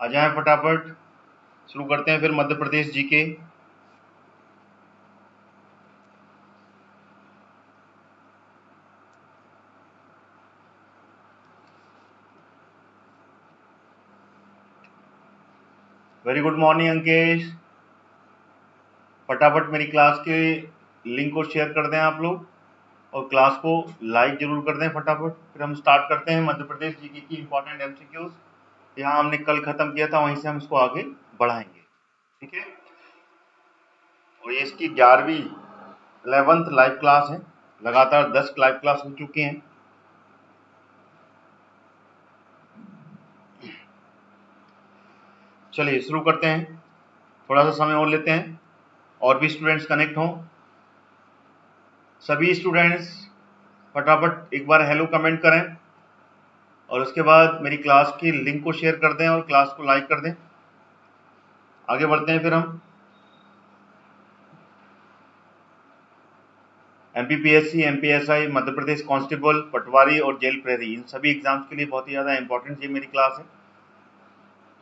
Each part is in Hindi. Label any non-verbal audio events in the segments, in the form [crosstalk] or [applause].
आ जाए फटाफट। शुरू करते हैं फिर मध्य प्रदेश जी के। वेरी गुड मॉर्निंग अंकेश फटाफट मेरी क्लास के लिंक को शेयर कर दें आप लोग और क्लास को लाइक ज़रूर कर दें फटाफट। फिर हम स्टार्ट करते हैं मध्य प्रदेश जी की इंपॉर्टेंट एमसीक्यूज यहाँ हमने कल खत्म किया था, वहीं से हम इसको आगे बढ़ाएँगे। ठीक है? और ये इसकी ग्यारहवीं इलेवंथ लाइव क्लास है। लगातार दस लाइव क्लास हो चुकी हैं। चलिए, शुरू करते हैं। थोड़ा सा समय और लेते हैं, और भी स्टूडेंट्स कनेक्ट हों। सभी स्टूडेंट्स फटाफट एक बार हेलो कमेंट करें। और उसके बाद मेरी क्लास की लिंक को शेयर कर दें और क्लास को लाइक कर दें। आगे बढ़ते हैं फिर हम। M P P S C M P S I Madhya Pradesh constable, पटवारी और जेल प्रहरी, इन सभी एग्ज़ाम्स के लिए बहुत ही ज़्यादा इंपॉर्टेंट ये मेरी क्लास है।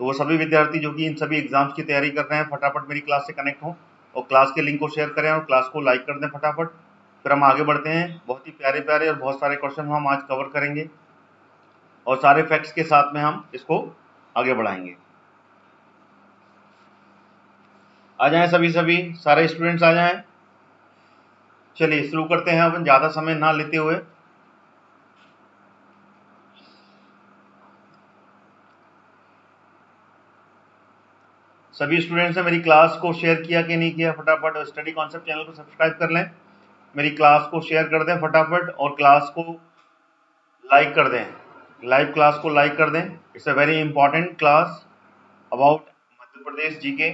तो वो सभी विद्यार्थी जो कि इन सभी एग्ज़ाम्स की तैयारी कर रहे हैं, फटाफट मेरी क्लास से कनेक्ट हों और क्लास के लिंक को शेयर करें और क्लास को लाइक कर दें फटाफट। फिर हम आगे बढ़ते हैं। बहुत ही प्यारे प्यारे और बहुत सारे क्वेश्चन हम आज कवर करेंगे। और सारे फैक्ट्स के साथ में हम इसको आगे बढ़ाएँगे। आ जाएँ सभी सभी, सारे स्टूडेंट्स आ जाएँ। चलिए, शुरू करते हैं अपन ज़्यादा समय ना लेते हुए। सभी स्टूडेंट्स ने मेरी क्लास को शेयर किया कि नहीं किया, फटाफट स्टडी कॉन्सेप्ट चैनल को सब्सक्राइब कर लें। मेरी क्लास को शेयर कर दें फटाफट और क्लास को लाइक कर दें। लाइव क्लास को लाइक कर दें। It's a very important class about Madhya Pradesh ji के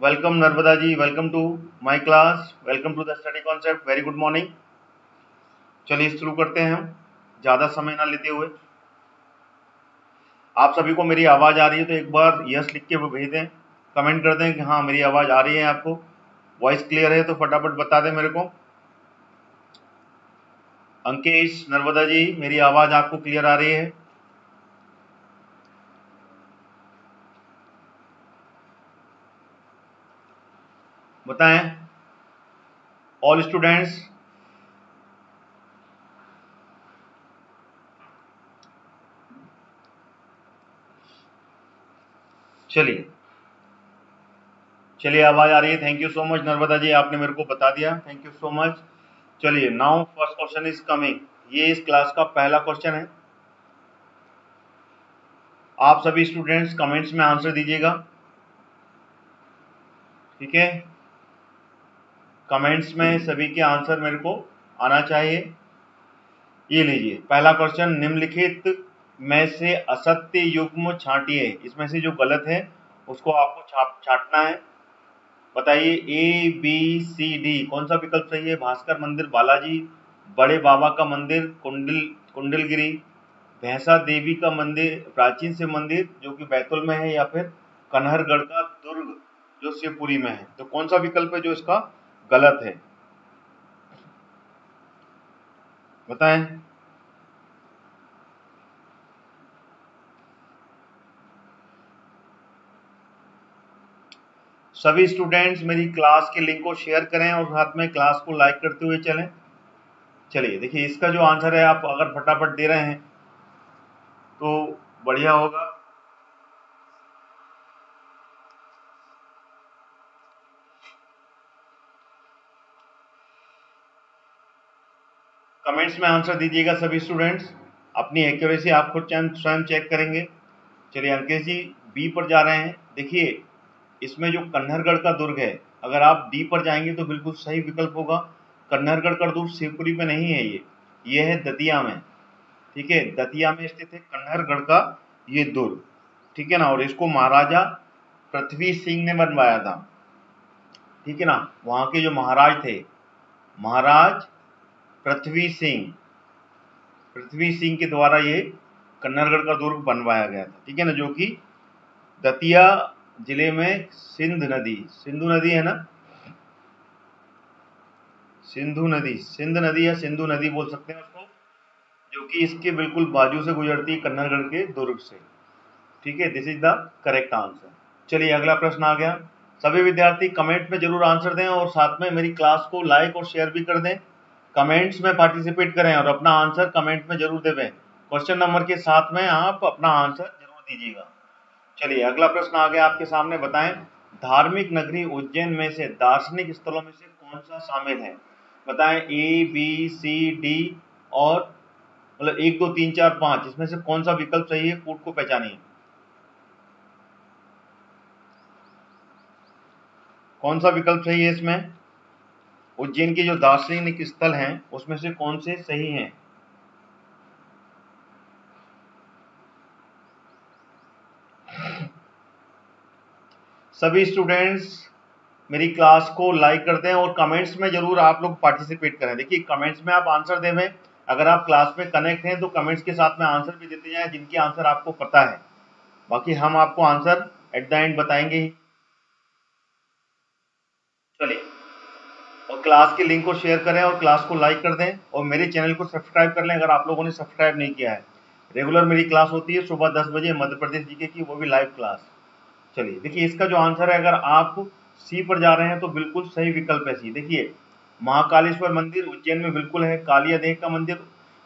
welcome Narmada ji welcome to my class welcome to the study concept very good morning चलिए शुरू करते हैं हम। ज़्यादा समय ना लेते हुए। आप सभी को मेरी आवाज़ आ रही है तो एक बार यस लिख के भेज। दें कमेंट कर दें कि हाँ मेरी आवाज़ आ रही है आपको। वॉइस क्लियर है तो फटाफट बता दें मेरे को। अंकेश नर्मदा जी, मेरी आवाज़ आपको क्लियर आ रही है? बताएँ। ऑल स्टूडेंट्स चलिए। चलिए, आवाज़ आ रही है। Thank you so much Narmada ji, आपने मेरे को बता दिया। थैंक यू सो मच चलिए now first question is coming ये इस क्लास का पहला क्वेश्चन है। आप सभी स्टूडेंट्स कमेंट्स में आंसर दीजिएगा। ठीक है? कमेंट्स में सभी के आंसर मेरे को आना चाहिए। ये लीजिए। पहला क्वेश्चन निम्नलिखित में से असत्य युग्म छाटिए। इसमें से जो गलत है, उसको आपको छाप, छाटना है। बताइए ए बी सी डी कौन सा विकल्प सही है? भास्कर मंदिर, बालाजी, बड़े बाबा का मंदिर, कुंडल, कुंडलगिरी, भैंसा देवी का मंदिर, प्राचीन से मंदिर, जो कि बैतुल में है या फिर कन्हरगढ़ का दुर्ग, जो शिवपुरी में है। तो कौन सा विकल्प है जो इसका गलत है? बताएँ। सभी स्टूडेंट्स मेरी क्लास के लिंक को शेयर करें और साथ में क्लास को लाइक करते हुए चलें। चलिए, देखिए, इसका जो आंसर है, आप अगर फटाफट दे रहे हैं तो बढ़िया होगा। कमेंट्स में आंसर दीजिएगा सभी स्टूडेंट्स अपनी एक्यूरेसी आप खुद स्वयं चेक करेंगे। चलिए, अंकेश जी बी पर जा रहे हैं। देखिए इसमें जो कन्नरगढ़ का दुर्ग है, अगर आप डी पर जाएँगे तो बिल्कुल सही विकल्प होगा। कन्नरगढ़ का दुर्ग शिवपुरी में नहीं है ये। ये है दतिया में। ठीक है, दतिया में स्थित है कन्नरगढ़ का ये दुर्ग। ठीक है ना? और इसको महाराजा पृथ्वी सिंह ने बनवाया था। ठीक है ना? वहाँ के जो महाराज थे, महाराज पृथ्वी सिंह। पृथ्वी सिंह के द्वारा ये कन्नरगढ़ का दुर्ग बनवाया गया था। ठीक है ना? जो कि दतिया ज़िले में सिंध नदी, सिंधु नदी है ना? सिंधु नदी, सिंध नदी या सिंधु नदी बोल सकते हैं उसको, जो कि इसके बिल्कुल बाजू से गुजरती है कन्नरगढ़ के दुर्ग से। ठीक है this is the correct answer चलिए, अगला प्रश्न आ गया। सभी विद्यार्थी कमेंट में ज़रूर आंसर दें और साथ में मेरी क्लास को लाइक और शेयर भी कर दें। कमेंट्स में पार्टिसिपेट करें और अपना आंसर कमेंट में ज़रूर देवें क्वेश्चन नंबर के साथ में आप अपना आंसर ज़रूर दीजिएगा। चलिए, अगला प्रश्न आ गया आपके सामने बताएँ। धार्मिक नगरी उज्जैन में से दार्शनिक स्थलों में से कौन सा शामिल है? बताएँ ए बी सी डी और मतलब एक, दो, तीन, चार, पाँच, इसमें से कौन सा विकल्प सही है कूट को पहचानिए। कौन सा विकल्प सही है इसमें? उज्जैन के जो दार्शनिक स्थल हैं, उसमें से कौन से सही हैं? सभी स्टूडेंट्स मेरी क्लास को लाइक करते हैं और कमेंट्स में ज़रूर आप लोग पार्टिसिपेट करें। देखिए कमेंट्स में आप आंसर देवें अगर आप क्लास में कनेक्ट हैं तो कमेंट्स के साथ में आंसर भी देते जाएँ, जिनके आंसर आपको पता है। बाकी हम आपको आंसर एट द एंड बताएँगे ही। चलिए, और क्लास के लिंक को शेयर करें और क्लास को लाइक कर दें और मेरे चैनल को सब्सक्राइब कर लें अगर आप लोगों ने सब्सक्राइब नहीं किया है। रेगुलर मेरी क्लास होती है सुबह दस बजे मध्य प्रदेश जी की वो भी लाइव क्लास चलिए, देखिए, इसका जो आंसर है, अगर आप सी पर जा रहे हैं तो बिल्कुल सही विकल्प है सी देखिए, महाकालेश्वर मंदिर उज्जैन में बिल्कुल है, कालिया देह का मंदिर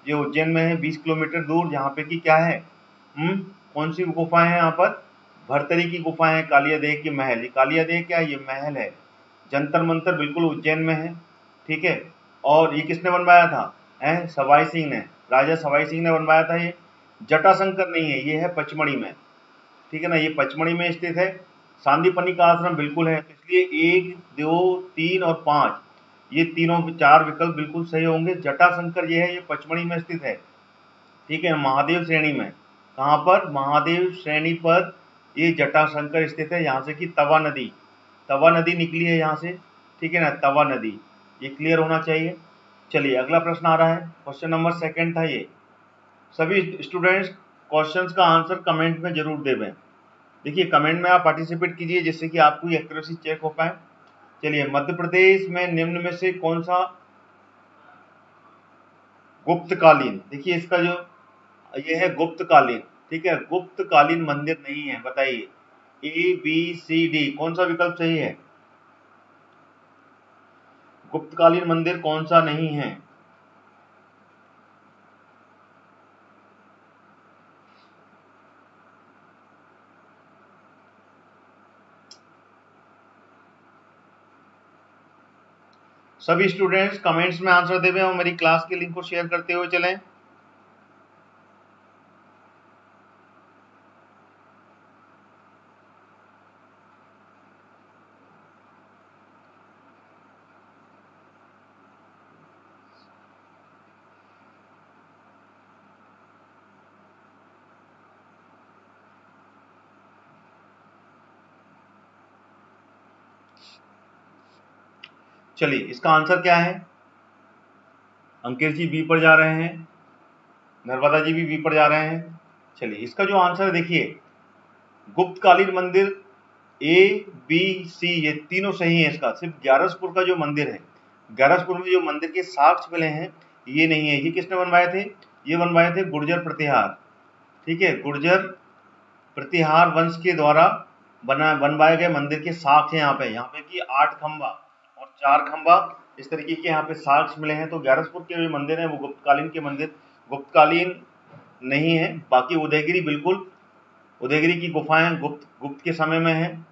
जो उज्जैन में है 20 किलोमीटर दूर, जहाँ पे कि क्या है? हम्म कौन सी गुफाएँ हैं यहाँ पर? भरतरी की गुफाएँ हैं, कालिया देह की महल। ये कालिया देह क्या है? ये महल है। जंतर मंतर बिल्कुल उज्जैन में है, ठीक है? और ये किसने बनवाया था? है, सवाई सिंह ने। राजा सवाई सिंह ने बनवाया था ये। जटाशंकर नहीं है, ये है पचमढ़ी में। ठीक है ना, ये पचमढ़ी में स्थित है। सांदीपनी का आश्रम बिल्कुल है, इसलिए एक, दो, तीन और पाँच, ये तीनों चार विकल्प बिल्कुल सही होंगे। जटाशंकर ये है, ये पचमढ़ी में स्थित है। ठीक है, महादेव श्रेणी में। कहाँ पर? महादेव श्रेणी पर ये जटाशंकर स्थित है, यहाँ से कि तवा नदी। तवा नदी निकली है यहाँ से। ठीक है ना, तवा नदी। ये क्लियर होना चाहिए। चलिए, अगला प्रश्न आ रहा है। क्वेश्चन नंबर सेकंड था ये। सभी स्टूडेंट्स क्वेश्चंस का आंसर कमेंट में ज़रूर देवें देखिए कमेंट में आप पार्टिसिपेट कीजिए जिससे कि आपको एक्यूरेसी चेक हो पाए। चलिए, मध्य प्रदेश में निम्न में से कौन सा गुप्तकालीन? देखिए, इसका जो, ये है गुप्तकालीन। ठीक है, गुप्तकालीन मंदिर नहीं है, बताइए। ए बी सी डी कौन सा विकल्प सही है? गुप्तकालीन मंदिर कौन सा नहीं है? सभी स्टूडेंट्स कमेंट्स में आंसर देवे और मेरी क्लास के लिंक को शेयर करते हुए चलें। चलिए, इसका आंसर क्या है? अंकित जी बी पर जा रहे हैं, नर्मदा जी भी बी पर जा रहे हैं। चलिए, इसका जो आंसर है, देखिए, गुप्तकालीन मंदिर ए बी सी ये तीनों सही है इसका, सिर्फ़ ग्यारसपुर का जो मंदिर है, ग्यारसपुर में जो मंदिर के साक्ष मिले हैं, ये नहीं है, ये किसने बनवाए थे? ये बनवाए थे गुर्जर प्रतिहार, ठीक है, गुर्जर प्रतिहार वंश के द्वारा बना, बनवाए गए मंदिर के साक्ष्य यहाँ पे यहाँ पे कि आठ खंबा चार खंबा, इस तरीके के यहाँ पे साक्ष मिले हैं। तो ग्यारसपुर के जो मंदिर हैं, वो गुप्तकालीन के मंदिर। गुप्तकालीन नहीं है, बाकी उदयगिरी बिल्कुल, उदयगिरी की गुफाएँ गुप्त गुप्त के समय में है।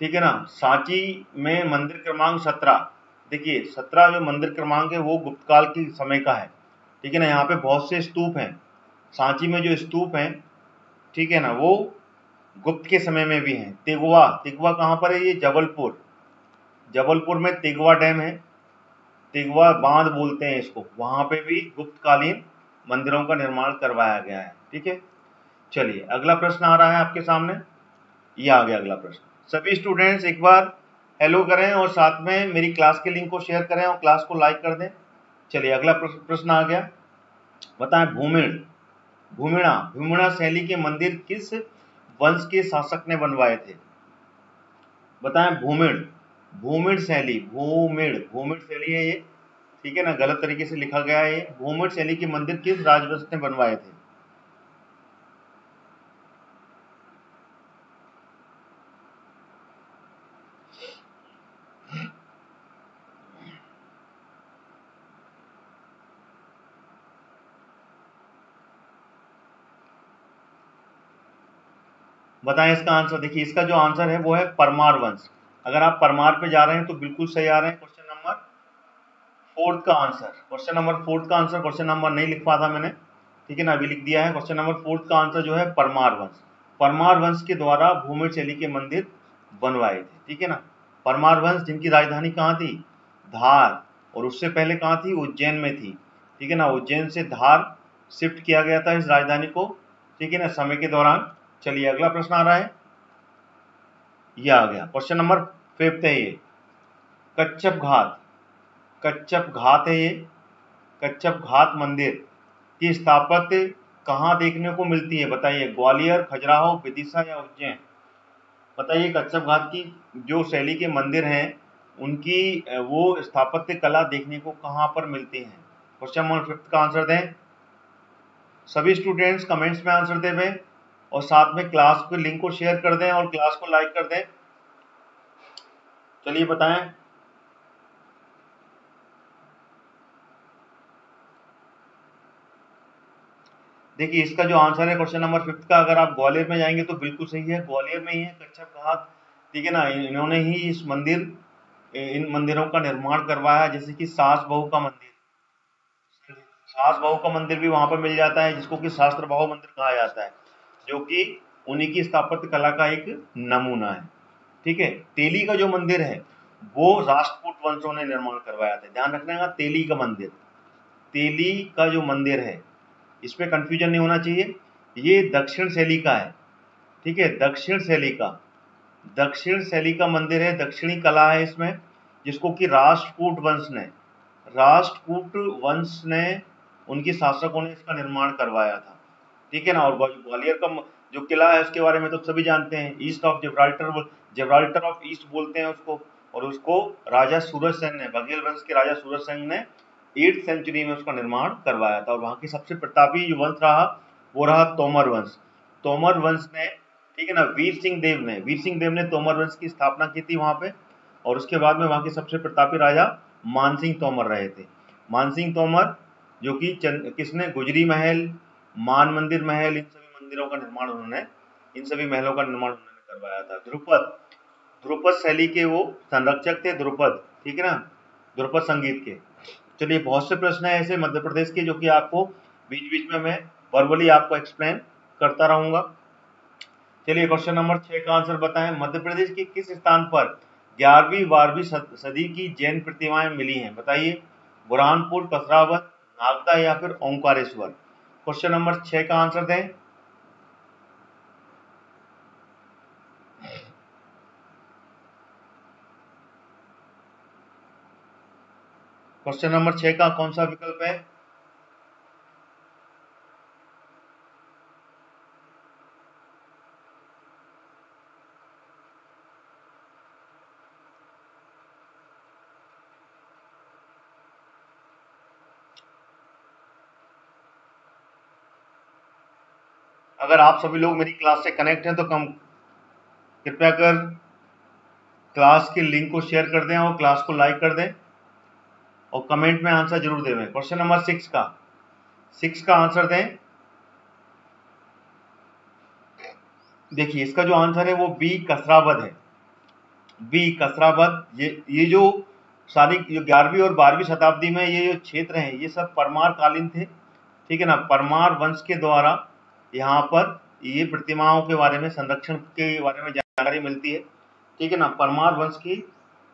ठीक है ना? सांची में मंदिर क्रमांक सत्रह। देखिए, सत्रह जो मंदिर क्रमांक है, वो गुप्तकाल के समय का है। ठीक है ना? यहाँ पे बहुत से स्तूप हैं। सांची में जो स्तूप हैं, ठीक है ना? वो गुप्त के समय में भी हैं। तिगवा तिगवा कहाँ पर है ये? जबलपुर। जबलपुर में तिगवा डैम है। तिगवा बाँध बोलते हैं इसको। वहाँ पे भी गुप्तकालीन मंदिरों का निर्माण करवाया गया है। ठीक है? चलिए, अगला प्रश्न आ रहा है आपके सामने। ये आ गया अगला प्रश्न। सभी स्टूडेंट्स एक बार हेलो करें और साथ में मेरी क्लास के लिंक को शेयर करें और क्लास को लाइक कर दें। चलिए, अगला प्रश्न आ गया। बताएँ, भूमिण। भूमिणा भूमिणा शैली के मंदिर किस वंश के शासक ने बनवाए थे? बताएँ, भूमिण। भूमिड शैली भूमिड भूमिड शैली है ये। ठीक है ना? गलत तरीके से लिखा गया है ये। भूमिड शैली के मंदिर किस राजवंश ने बनवाए थे? बताएँ इसका आंसर। देखिए, इसका जो आंसर है वो है परमार वंश। अगर आप परमार पे जा रहे हैं तो बिल्कुल सही आ रहे हैं। क्वेश्चन नंबर फोर्थ का आंसर क्वेश्चन नंबर फोर्थ का आंसर क्वेश्चन नंबर नहीं लिख पाता मैंने। ठीक है ना? अभी लिख दिया है। क्वेश्चन नंबर फोर्थ का आंसर जो है परमार वंश। परमार वंश के द्वारा भूमि शैली के मंदिर बनवाए थे। ठीक है ना? परमार वंश जिनकी राजधानी कहाँ थी? धार। और उससे पहले कहाँ थी? उज्जैन में थी। ठीक है ना? उज्जैन से धार शिफ्ट किया गया था इस राजधानी को। ठीक है ना? समय के दौरान। चलिए, अगला प्रश्न आ रहा है। ये आ गया। क्वेश्चन नंबर फिफ्थ है ये। कच्छप घाट। कच्छप घाट है ये। कच्छप घाट मंदिर की स्थापत्य कहाँ देखने को मिलती है? बताइए। ग्वालियर, खजुराहो, विदिशा या उज्जैन? बताइए कच्छप घाट की जो शैली के मंदिर हैं, उनकी वो स्थापत्य कला देखने को कहाँ पर मिलती हैं? क्वेश्चन नंबर फिफ्थ का आंसर दें। सभी स्टूडेंट्स कमेंट्स में आंसर दें। और साथ में क्लास के लिंक को शेयर कर दें और क्लास को लाइक कर दें। चलिए बताएँ। देखिए, इसका जो आंसर है क्वेश्चन नंबर फिफ्थ का, अगर आप ग्वालियर में जाएँगे तो बिल्कुल सही है। ग्वालियर में ही है, कच्छप घाट ठीक है ना इन्होंने ही इस मंदिर इन मंदिरों का निर्माण करवाया, जैसे कि सास बहू का मंदिर। सास बहू का मंदिर भी वहाँ पर मिल जाता है, जिसको कि शास्त्र बहु मंदिर कहा जाता है। जो कि उन्हीं की स्थापत्य कला का एक नमूना है। ठीक है? तेली का जो मंदिर है, वो राष्ट्रकूट वंशों ने निर्माण करवाया था। ध्यान रखना तेली का मंदिर। तेली का जो मंदिर है, इसमें कंफ्यूजन नहीं होना चाहिए। ये दक्षिण शैली का है। ठीक है? दक्षिण शैली का। दक्षिण शैली का मंदिर है, दक्षिणी कला है इसमें, जिसको कि राष्ट्रकूट वंश ने, राष्ट्रकूट वंश ने उनके शासकों ने इसका निर्माण करवाया था। ठीक है ना? और ग्वालियर का जो किला है उसके बारे में तो सभी जानते हैं। East of Gibraltar Gibraltar of east बोलते हैं उसको। और उसको राजा सूरज सेन ने बघेल वंश के राजा सूरज सेन ने एट सेंचुरी में उसका निर्माण करवाया था। और वहाँ की सबसे प्रतापी जो वंश रहा, वो रहा तोमर वंश। तोमर वंश ने ठीक है ना? वीर सिंह देव ने वीर सिंह देव ने तोमर वंश की स्थापना की थी वहाँ पे। और उसके बाद में वहाँ के सबसे प्रतापी राजा मानसिंह तोमर रहे थे। मानसिंह तोमर, जो कि किसने? गुजरी महल मान मंदिर महल, इन सभी मंदिरों का निर्माण उन्होंने, इन सभी महलों का निर्माण उन्होंने करवाया था। ध्रुपद ध्रुपद शैली के वो संरक्षक थे ध्रुपद ठीक है ना? ध्रुपद संगीत के। चलिए, बहुत से प्रश्न है ऐसे मध्य प्रदेश के जो कि आपको बीच बीच में मैं वर्बली आपको एक्सप्लेन करता रहूँगा। चलिए क्वेश्चन नंबर छह का आंसर बताएँ। मध्य प्रदेश के किस स्थान पर ग्यारहवीं, बारहवीं सदी की जैन प्रतिमाएँ मिली हैं? बताइए, बुरहानपुर कसरावत नागदा या फिर ओंकारेश्वर? क्वेश्चन नंबर छह का आंसर दें। क्वेश्चन नंबर छह का कौन सा विकल्प है? अगर आप सभी लोग मेरी क्लास से कनेक्ट हैं तो कम कृपया कर क्लास के लिंक को शेयर कर दें और क्लास को लाइक कर दें और कमेंट में आंसर ज़रूर दें क्वेश्चन नंबर सिक्स का। सिक्स का आंसर दें। देखिए, इसका जो आंसर है, वो बी कसराबद है। बी कसराबद, ये ये जो सारी जो ग्यारहवीं और बारहवीं शताब्दी में ये जो क्षेत्र हैं, ये सब परमार कालीन थे। ठीक है ना? परमार वंश के द्वारा यहाँ पर ये प्रतिमाओं के बारे में, संरक्षण के बारे में जानकारी मिलती है। ठीक है ना? परमार वंश की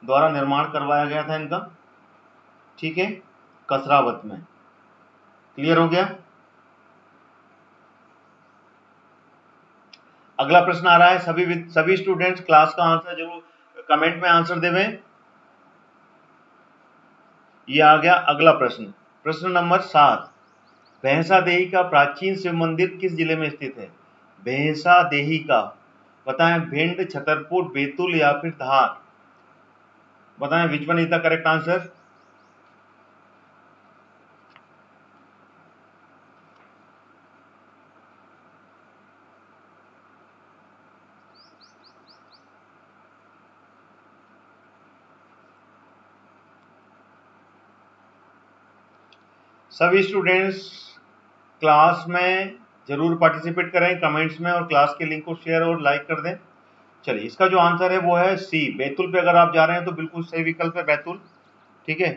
द्वारा निर्माण करवाया गया था इनका। ठीक है? कसरावत में। क्लियर हो गया? अगला प्रश्न आ रहा है, सभी सभी स्टूडेंट्स क्लास का आंसर ज़रूर कमेंट में आंसर देवे। ये आ गया अगला प्रश्न। प्रश्न नंबर सात। भैंसा देही का प्राचीन शिव मंदिर किस ज़िले में स्थित है? भैंसा देही का। बताएँ भिंड, छतरपुर, बैतूल या फिर धार? बताएँ which one is the correct answer सभी स्टूडेंट्स क्लास में ज़रूर पार्टिसिपेट करें कमेंट्स में और क्लास के लिंक को शेयर और लाइक कर दें। चलिए, इसका जो आंसर है वो है सी बैतुल पे अगर आप जा रहे हैं तो बिल्कुल सही विकल्प है बैतुल। ठीक है?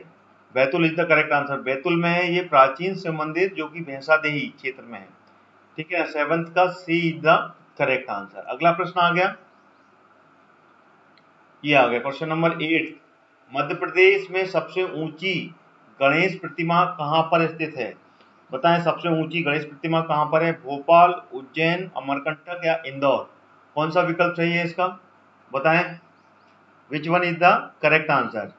Betul is the correct answer Betul में है ये प्राचीन शिव मंदिर जो कि भैंसा देही क्षेत्र में है। ठीक है? सेवंथ का C is the correct answer अगला प्रश्न आ गया। ये आ गया question number eight Madhya Pradesh में सबसे ऊँची गणेश प्रतिमा कहाँ पर स्थित है? बताएँ सबसे ऊँची गणेश प्रतिमा कहाँ पर है? भोपाल, उज्जैन, अमरकंटक या इंदौर? कौन सा विकल्प सही है इसका? बताएँ। Which one is the correct answer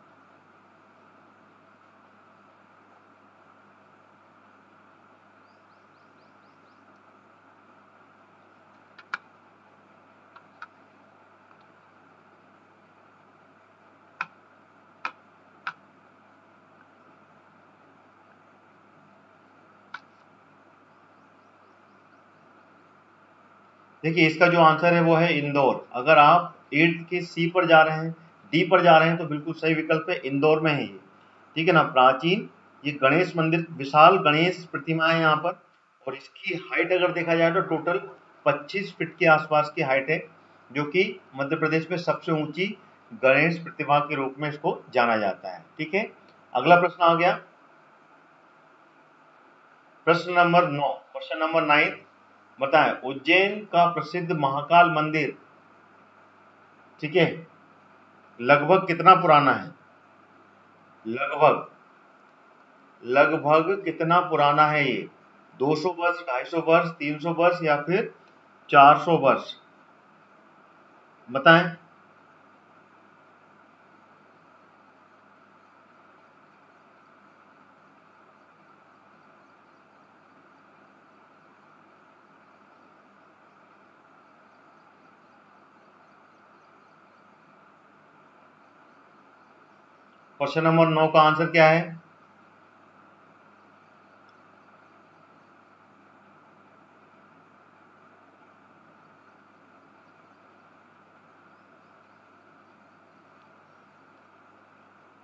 देखिए, इसका जो आंसर है वो है इंदौर। अगर आप एट के सी पर जा रहे हैं डी पर जा रहे हैं तो बिल्कुल सही विकल्प है, इंदौर में है ये। ठीक है ना? प्राचीन, ये गणेश मंदिर, विशाल गणेश प्रतिमा है यहाँ पर, और इसकी हाइट अगर देखा जाए तो टोटल 25 फीट के आसपास की हाइट है, जो कि मध्य प्रदेश में सबसे ऊँची गणेश प्रतिमा के रूप में इसको जाना जाता है। ठीक है? अगला प्रश्न आ गया। प्रश्न नंबर नौ क्वेश्चन नंबर नाइन बताएँ, उज्जैन का प्रसिद्ध महाकाल मंदिर, ठीक है, लगभग कितना पुराना है? लगभग लगभग कितना पुराना है ये? 200 वर्ष 250 वर्ष 300 वर्ष या फिर 400 वर्ष? बताएँ। क्वेश्चन नंबर नौ का आंसर क्या है?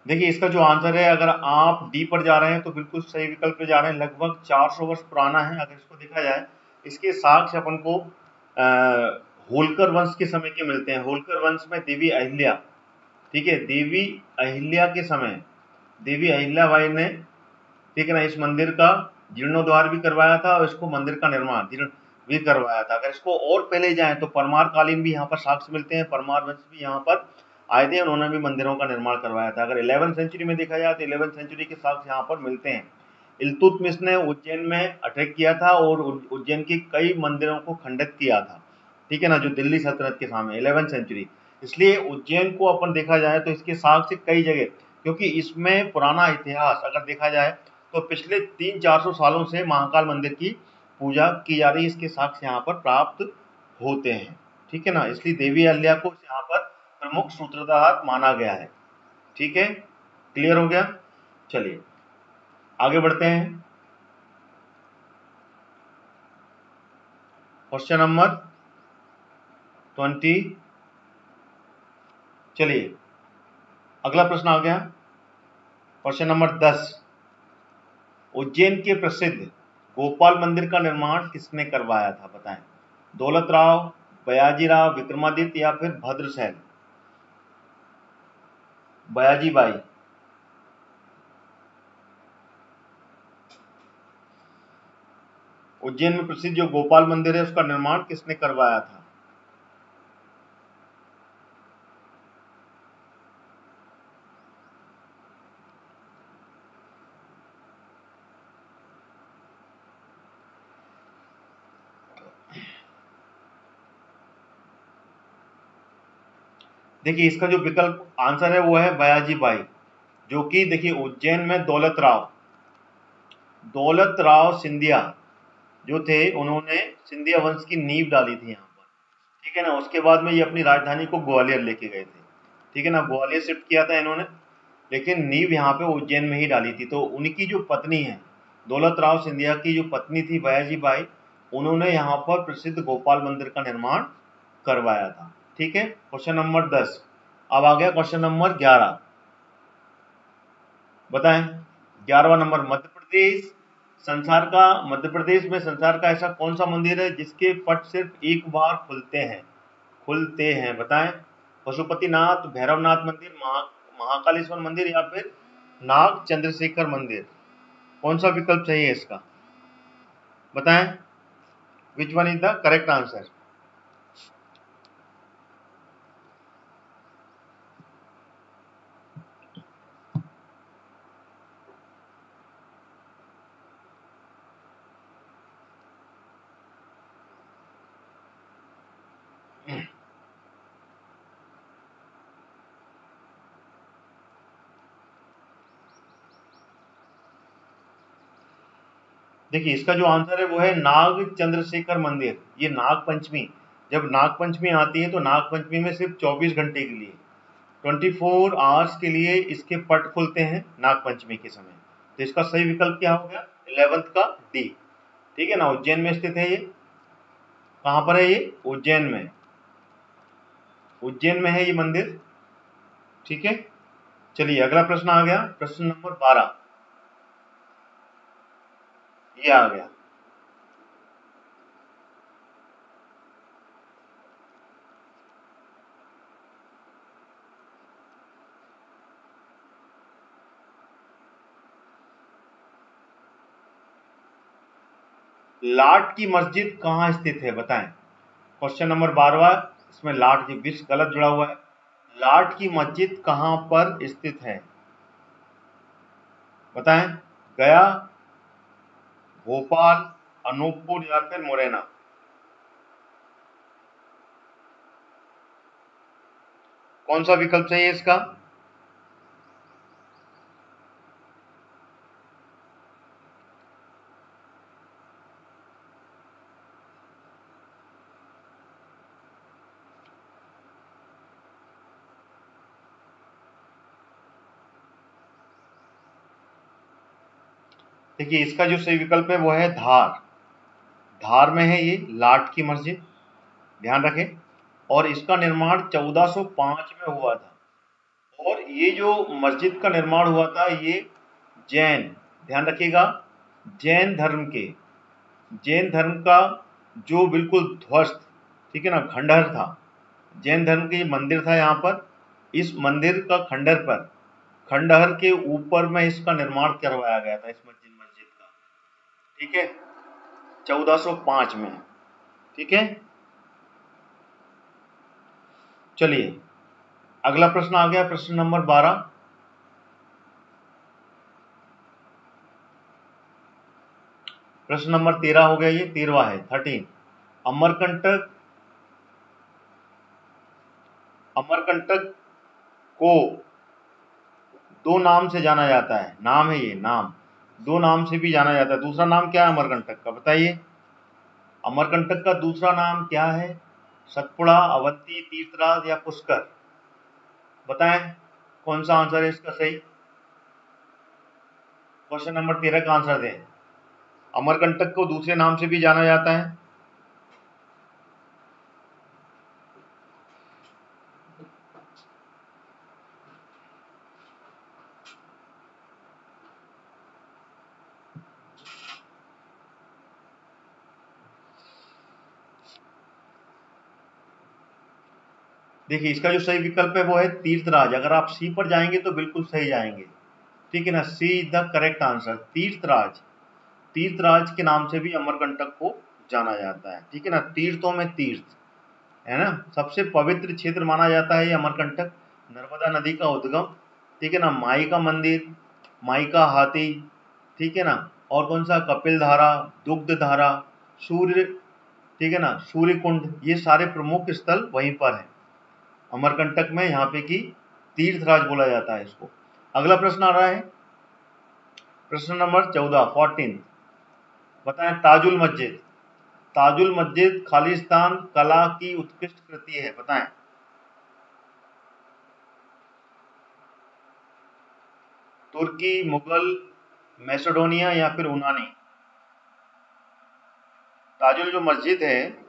देखिए, इसका जो आंसर है, अगर आप डी पर जा रहे हैं तो बिल्कुल सही विकल्प पे जा रहे हैं। लगभग 400 वर्ष पुराना है, अगर इसको देखा जाए। इसके साक्ष्य अपन को होलकर वंश के समय के मिलते हैं। होलकर वंश में देवी अहिल्या ठीक है, देवी अहिल्या के समय, देवी अहिल्याबाई ने, ठीक है ना, इस मंदिर का जीर्णोद्वार भी करवाया था और इसको मंदिर का निर्माण जीर्ण भी करवाया था। अगर इसको और पहले जाए तो परमार कालीन भी यहाँ पर साक्ष्य मिलते हैं परमार वंश भी यहाँ पर आए थे, उन्होंने भी मंदिरों का निर्माण करवाया था। अगर इलेवन सेंचुरी में देखा जाए तो इलेवन सेंचुरी के साक्ष्य यहाँ पर मिलते हैं। इल्तुतमिश ने उज्जैन में अटैक किया था और उज्जैन के कई मंदिरों को खंडित किया था। ठीक है ना, जो दिल्ली सल्तनत के सामने इलेवन सेंचुरी इसलिए उज्जैन को अपन देखा जाए तो इसके साक्ष्य कई जगह, क्योंकि इसमें पुराना इतिहास अगर देखा जाए तो पिछले तीन चार सौ सालों से महाकाल मंदिर की पूजा की जा रही है, इसके साक्ष्य यहाँ पर प्राप्त होते हैं। ठीक है ना? इसलिए देवी अल्या को यहाँ पर प्रमुख सूत्रधार माना गया है। ठीक है? क्लियर हो गया? चलिए, आगे बढ़ते हैं। क्वेश्चन नंबर ट्वेंटी चलिए, अगला प्रश्न आ गया। क्वेश्चन नंबर दस। उज्जैन के प्रसिद्ध गोपाल मंदिर का निर्माण किसने करवाया था, बताएँ? दौलत राव, बयाजी राव, विक्रमादित्य या फिर भद्रसैन बयाजी बाई उज्जैन में प्रसिद्ध जो गोपाल मंदिर है, उसका निर्माण किसने करवाया था? देखिए, इसका जो विकल्प आंसर है वो है बयाजी बाई, जो कि देखिए, उज्जैन में दौलत राव दौलत राव सिंधिया जो थे, उन्होंने सिंधिया वंश की नींव डाली थी यहाँ पर, ठीक है ना? उसके बाद में ये अपनी राजधानी को ग्वालियर लेके गए थे, ठीक है ना? ग्वालियर शिफ्ट किया था इन्होंने, लेकिन नींव यहाँ पे उज्जैन में ही डाली थी। तो उनकी जो पत्नी है, दौलत राव सिंधिया की जो पत्नी थी बयाजी बाई, उन्होंने यहाँ पर प्रसिद्ध गोपाल मंदिर का निर्माण करवाया था। ठीक है? क्वेश्चन नंबर दस। अब आ गया क्वेश्चन नंबर ग्यारह। बताएँ। ग्यारहवा नंबर मध्य प्रदेश संसार का, मध्य प्रदेश में संसार का ऐसा कौन सा मंदिर है जिसके पट सिर्फ़ एक बार खुलते हैं? खुलते हैं, बताएँ। पशुपतिनाथ, भैरवनाथ मंदिर, महा, महाकालेश्वर मंदिर या फिर नाग चंद्रशेखर मंदिर? कौन सा विकल्प चाहिए इसका? बताएँ। Which one is the correct answer देखिए, इसका जो आंसर है वो है नाग चंद्रशेखर मंदिर। ये नाग पंचमी जब नाग पंचमी आती है तो नाग पंचमी में सिर्फ़ 24 घंटे के लिए 24 फोर आवर्स के लिए इसके पट खुलते हैं नाग पंचमी के समय। तो इसका सही विकल्प क्या हो गया? इलेवंथ का डी ठीक है ना? उज्जैन में स्थित है ये। कहाँ पर है ये? उज्जैन में। उज्जैन में है ये मंदिर। ठीक है? चलिए, अगला प्रश्न आ गया। प्रश्न नंबर बारह। ये आ गया। लाट की मस्जिद कहाँ स्थित है, बताएँ? क्वेश्चन नंबर बारवा इसमें लाट की विष गलत जुड़ा हुआ है। लाट की मस्जिद कहाँ पर स्थित है? बताएँ, गया भोपाल अनूपपुर या फिर मुरैना? कौन सा विकल्प सही है इसका? देखिए, इसका जो सही विकल्प है वो है धार। धार में है ये लाट की मस्जिद, ध्यान रखें। और इसका निर्माण 1405 में हुआ था। और ये जो मस्जिद का निर्माण हुआ था, ये जैन, ध्यान रखिएगा, जैन धर्म के। जैन धर्म का जो बिल्कुल ध्वस्त, ठीक है ना, खंडहर था। जैन धर्म के मंदिर था यहाँ पर। इस मंदिर का खंडहर पर, खंडहर के ऊपर में इसका निर्माण करवाया गया था, इस मस्जिद ठीक है? 1405 में ठीक है? चलिए, अगला प्रश्न आ गया, प्रश्न नंबर 12 प्रश्न नंबर 13 हो गया ये, तेरवा है 13 अमरकंटक अमरकंटक को दो नाम से जाना जाता है। नाम है ये, नाम। दो नाम से भी जाना जाता है। दूसरा नाम क्या है? अमरकंटक का। बताइए। अमरकंटक का दूसरा नाम क्या है? सतपुड़ा अवंती तीर्थराज या पुष्कर? बताएँ कौन सा आंसर है इसका सही? क्वेश्चन नंबर तेरह का आंसर दें। अमरकंटक को दूसरे नाम से भी जाना जाता है। देखिए, इसका जो सही विकल्प है, वो है तीर्थराज। अगर आप सी पर जाएँगे तो बिल्कुल सही जाएँगे। ठीक है ना? C is the correct answer Tirthraj. Tirthraj के नाम से भी अमरकंटक को जाना जाता है। ठीक है ना? तीर्थों में तीर्थ। है ना? सबसे पवित्र क्षेत्र माना जाता है ये अमरकंटक। नर्मदा नदी का उद्गम। ठीक है ना? माई का मंदिर माई का हाथी। ठीक है ना? और कौन सा? कपिल धारा दुग्ध धारा सूर्य। ठीक है ना? सूर्य कुंड ये सारे प्रमुख स्थल वहीं पर है। अमरकंटक में यहाँ पे की तीर्थराज बोला जाता है इसको। अगला प्रश्न आ रहा है। प्रश्न नंबर चौदह फोर्टीन बताएँ, ताजुल मस्जिद। ताजुल मस्जिद खालिस्तान कला की उत्कृष्ट कृति है, बताएँ। तुर्की, मुगल, मैसेडोनिया या फिर उनानी ताजुल जो मस्जिद है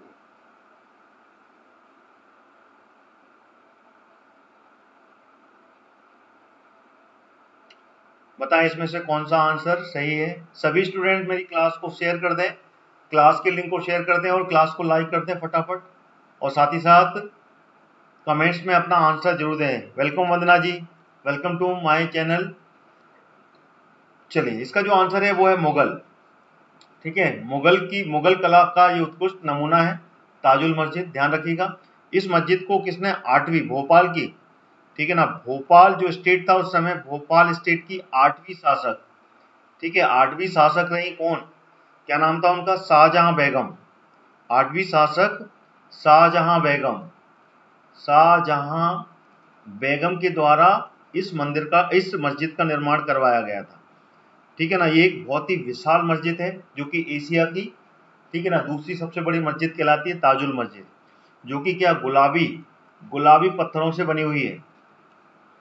बताएँ इसमें से कौन सा आंसर सही है। सभी स्टूडेंट मेरी क्लास को शेयर कर दें क्लास के लिंक को शेयर कर दें और क्लास को लाइक कर दें फटाफट। और साथ ही साथ कमेंट्स में अपना आंसर ज़रूर दें। Welcome Vandana ji welcome to my channel चलिए, इसका जो आंसर है वो है मुगल। ठीक है, मुगल की, मुगल कला का ये उत्कृष्ट नमूना है ताजुल मस्जिद, ध्यान रखिएगा। इस मस्जिद को किसने आठवीं, भोपाल की ठीक है ना? भोपाल जो स्टेट था उस समय भोपाल स्टेट की आठवीं शासक। ठीक है, आठवीं शासक रही कौन? क्या नाम था उनका? शाहजहां बेगम। आठवीं शासक शाहजहां बेगम। शाहजहां बेगम के द्वारा इस मंदिर का, इस मस्जिद का निर्माण करवाया गया था। ठीक है ना? ये एक बहुत ही विशाल मस्जिद है, जो कि एशिया की, ठीक है ना? दूसरी सबसे बड़ी मस्जिद कहलाती है ताजुल मस्जिद, जो कि क्या? गुलाबी गुलाबी पत्थरों से बनी हुई है।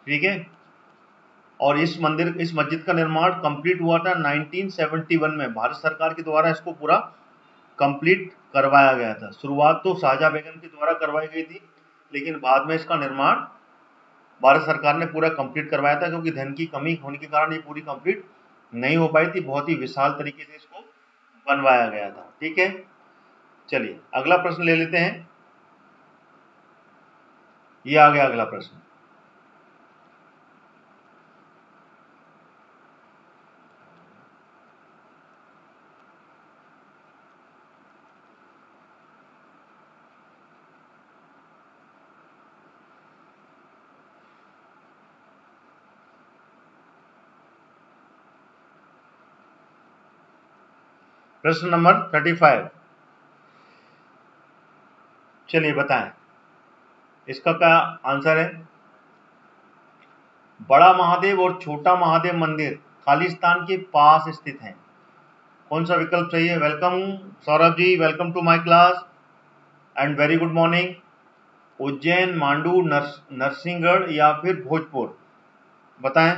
ठीक है? और इस मंदिर, इस मस्जिद का निर्माण कंप्लीट हुआ था 1971 में। भारत सरकार के द्वारा इसको पूरा कंप्लीट करवाया गया था। शुरुआत तो शाहजहा बेगम के द्वारा करवाई गई थी, लेकिन बाद में इसका निर्माण भारत सरकार ने पूरा कंप्लीट करवाया था, क्योंकि धन की कमी होने के कारण ये पूरी कंप्लीट नहीं हो पाई थी। बहुत ही विशाल तरीके से इसको बनवाया गया था। ठीक है? चलिए, अगला प्रश्न ले लेते हैं। ये आ गया अगला प्रश्न। प्रश्न नंबर थर्टी फाइव चलिए बताएँ। इसका क्या आंसर है? बड़ा महादेव और छोटा महादेव मंदिर खालिस्तान के पास स्थित हैं। कौन सा विकल्प सही है? Welcome Saurabh ji welcome to my class and very good morning Ujjain, Mandu, nurse, Narsinghgarh या फिर भोजपुर? बताएँ।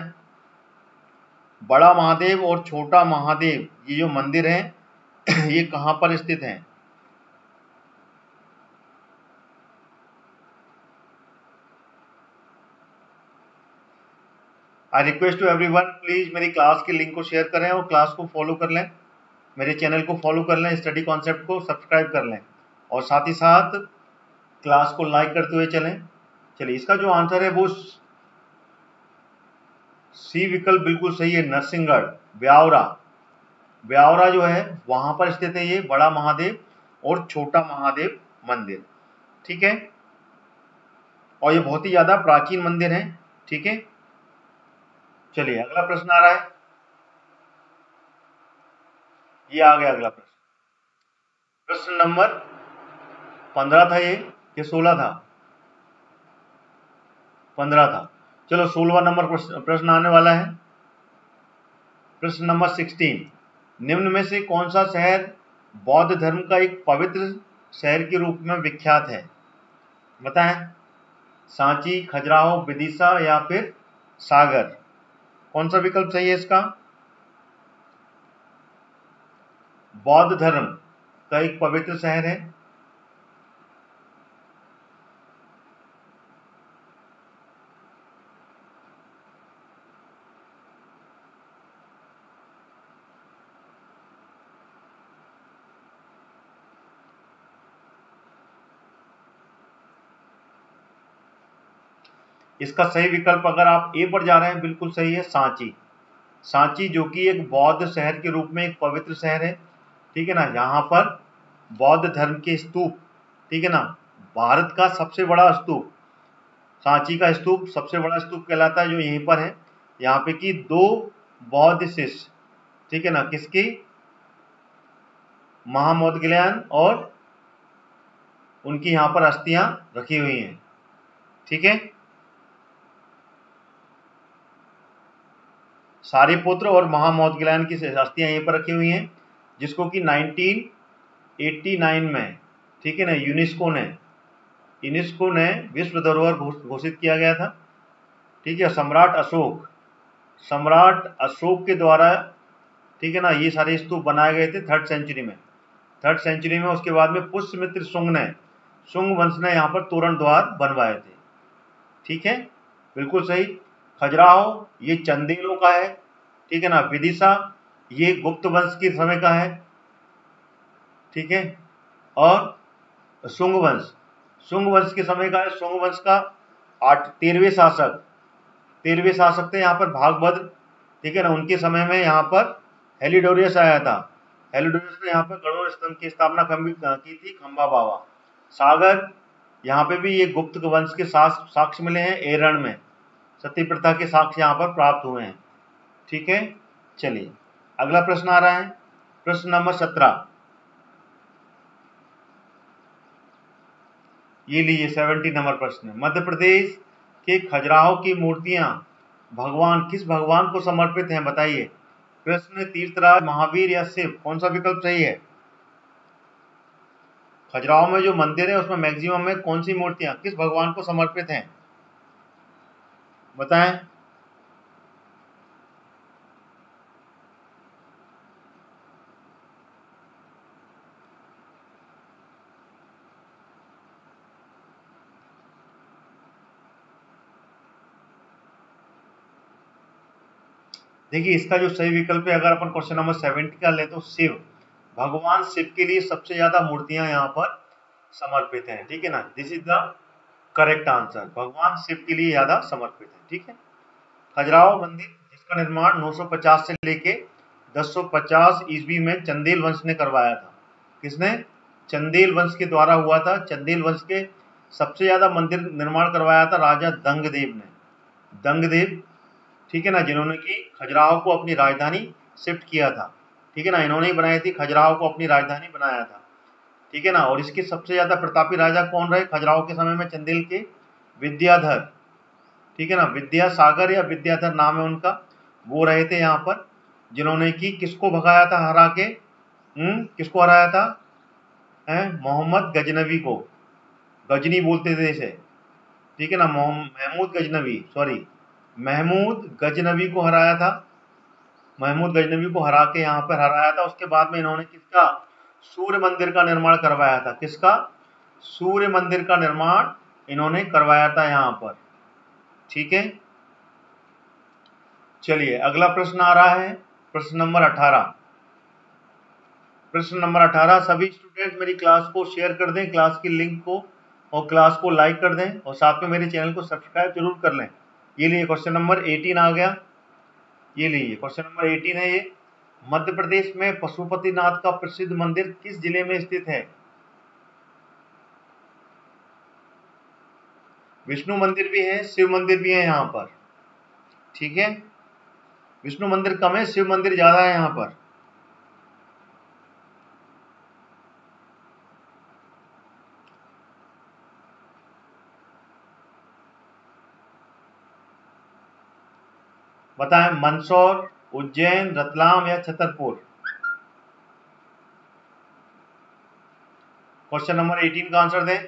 बड़ा महादेव और छोटा महादेव, ये जो मंदिर हैं [coughs] ये कहाँ पर स्थित है? I request to every one please मेरी क्लास के लिंक को शेयर करें और क्लास को फॉलो कर लें। मेरे चैनल को फॉलो कर लें स्टडी कॉन्सेप्ट को सब्सक्राइब कर लें। और साथ ही साथ क्लास को लाइक करते हुए चलें। चलिए, इसका जो आंसर है वो सी विकल्प बिल्कुल सही है, नरसिंहगढ़, ब्यावरा। ब्यावरा जो है, वहाँ पर स्थित है ये बड़ा महादेव और छोटा महादेव मंदिर। ठीक है? और ये बहुत ही ज़्यादा प्राचीन मंदिर है। ठीक है? चलिए, अगला प्रश्न आ रहा है। ये आ गया अगला प्रश्न। प्रश्न नंबर पंद्रह था ये कि सोलह था। पंद्रह था। चलो, सोलवा नंबर प्रश्न आने वाला है। प्रश्न नंबर सिक्सटीन। निम्न में से कौन सा शहर बौद्ध धर्म का एक पवित्र शहर के रूप में विख्यात है? बताएँ। सांची, खजुराहो, विदिशा या फिर सागर? कौन सा विकल्प सही है इसका? बौद्ध धर्म का एक पवित्र शहर है। इसका सही विकल्प अगर आप ए पर जा रहे हैं, बिल्कुल सही है, सांची। सांची जो कि एक बौद्ध शहर के रूप में एक पवित्र शहर है, ठीक है ना? यहाँ पर बौद्ध धर्म के स्तूप, ठीक है ना? भारत का सबसे बड़ा स्तूप, सांची का स्तूप सबसे बड़ा स्तूप कहलाता है, जो यहीं पर है। यहाँ पे की दो बौद्ध शिष्य, ठीक है ना? किसकी? महामोदग्लयान और उनकी यहाँ पर अस्थियाँ रखी हुई हैं, ठीक है? सारे पुत्र और महामौदगिलान की अस्थियाँ यहीं पर रखी हुई हैं, जिसको कि 1989 में, ठीक है ना, यूनेस्को ने यूनेस्को ने विश्व धरोहर घोषित किया गया था, ठीक है, सम्राट अशोक सम्राट अशोक के द्वारा, ठीक है ना, ये सारे स्तूप बनाए गए थे थर्ड सेंचुरी में। थर्ड सेंचुरी में उसके बाद में पुष्यमित्र सुंग ने, सुंग वंश ने यहाँ पर तोरण द्वार बनवाए थे, ठीक है, बिल्कुल सही, खजुराहो, ये चंदेलों का है ठीक है ना? विदिशा, ये गुप्त वंश के समय का है? ठीक है? और सुंग वंश। सुंग वंश के समय का है? सुंग वंश का आठ, तेरहवें शासक। तेरहवें शासक थे यहाँ पर भागभद्र ठीक है ना? उनके समय में यहाँ पर हेलीडोरियस आया था। हेलिडोरियस ने यहाँ पर गणोर स्तंभ की स्थापना की थी खंबा बाबा। सागर, यहाँ पे भी ये गुप्त वंश के साक्ष्य मिले हैं एरण में। सती प्रथा के साक्ष्य यहाँ पर प्राप्त हुए हैं। ठीक है? चलिए, अगला प्रश्न आ रहा है। प्रश्न नंबर सत्रह। ये लीजिए, सेवेंटी नंबर प्रश्न मध्य प्रदेश के खजुराहो की मूर्तियाँ भगवान, किस भगवान को समर्पित हैं, बताइए। कृष्ण तीर्थराज, महावीर या शिव? कौन सा विकल्प सही है? खजुराहो में जो मंदिर है, उसमें मैक्सिमम में कौन सी मूर्तियाँ किस भगवान को समर्पित हैं? बताएँ। देखिए, इसका जो सही विकल्प है, अगर अपन क्वेश्चन नंबर सेवेंटी का ले तो शिव। भगवान शिव के लिए सबसे ज़्यादा मूर्तियाँ यहाँ पर समर्पित हैं, ठीक है ना? This is the correct answer भगवान शिव के लिए ज़्यादा समर्पित है, ठीक है? खजुराहो मंदिर, जिसका निर्माण 950 से लेके 1050 ईस्वी में चंदेल वंश ने करवाया था। किसने? चंदेल वंश के द्वारा हुआ था। चंदेल वंश के सबसे ज़्यादा मंदिर निर्माण करवाया था राजा दंगदेव ने। दंगदेव ठीक है ना, जिन्होंने की खजुराहो को अपनी राजधानी शिफ्ट किया था। ठीक है ना, इन्होंने ही बनाई थी, खजुराहो को अपनी राजधानी बनाया था। ठीक है ना, और इसके सबसे ज़्यादा प्रतापी राजा कौन रहे? खजुराहो के समय में चंदेल के विद्याधर। ठीक है ना, विद्यासागर या विद्याधर नाम है उनका, वो रहे थे यहाँ पर, जिन्होंने की किसको भगाया था हरा के? हम्म किसको हराया था? मोहम्मद गजनवी को। गजनी बोलते थे इसे। ठीक है ना महमूद गजनवी सॉरी महमूद गजनबी को हराया था। महमूद गजनबी को हरा के यहाँ पर हराया था। उसके बाद में इन्होंने किसका? सूर्य मंदिर का निर्माण करवाया था। किसका? सूर्य मंदिर का निर्माण इन्होंने करवाया था यहाँ पर। ठीक है? चलिए, अगला प्रश्न आ रहा है। प्रश्न नंबर अठारह। प्रश्न नंबर अठारह, सभी स्टूडेंट मेरी क्लास को शेयर कर दें। क्लास की लिंक को और क्लास को लाइक कर दें और साथ में मेरे चैनल को सब्सक्राइब ज़रूर कर लें। ये लिए क्वेश्चन नंबर 18 आ गया। ये लिए क्वेश्चन नंबर 18 है ये। मध्य प्रदेश में पशुपतिनाथ का प्रसिद्ध मंदिर किस ज़िले में स्थित है? विष्णु मंदिर भी है, शिव मंदिर भी है यहाँ पर। ठीक है? विष्णु मंदिर कम है, शिव मंदिर ज़्यादा है यहाँ पर। बताएँ, मंदसौर, उज्जैन, रतलाम या छतरपुर? क्वेश्चन नंबर 18 का आंसर दें।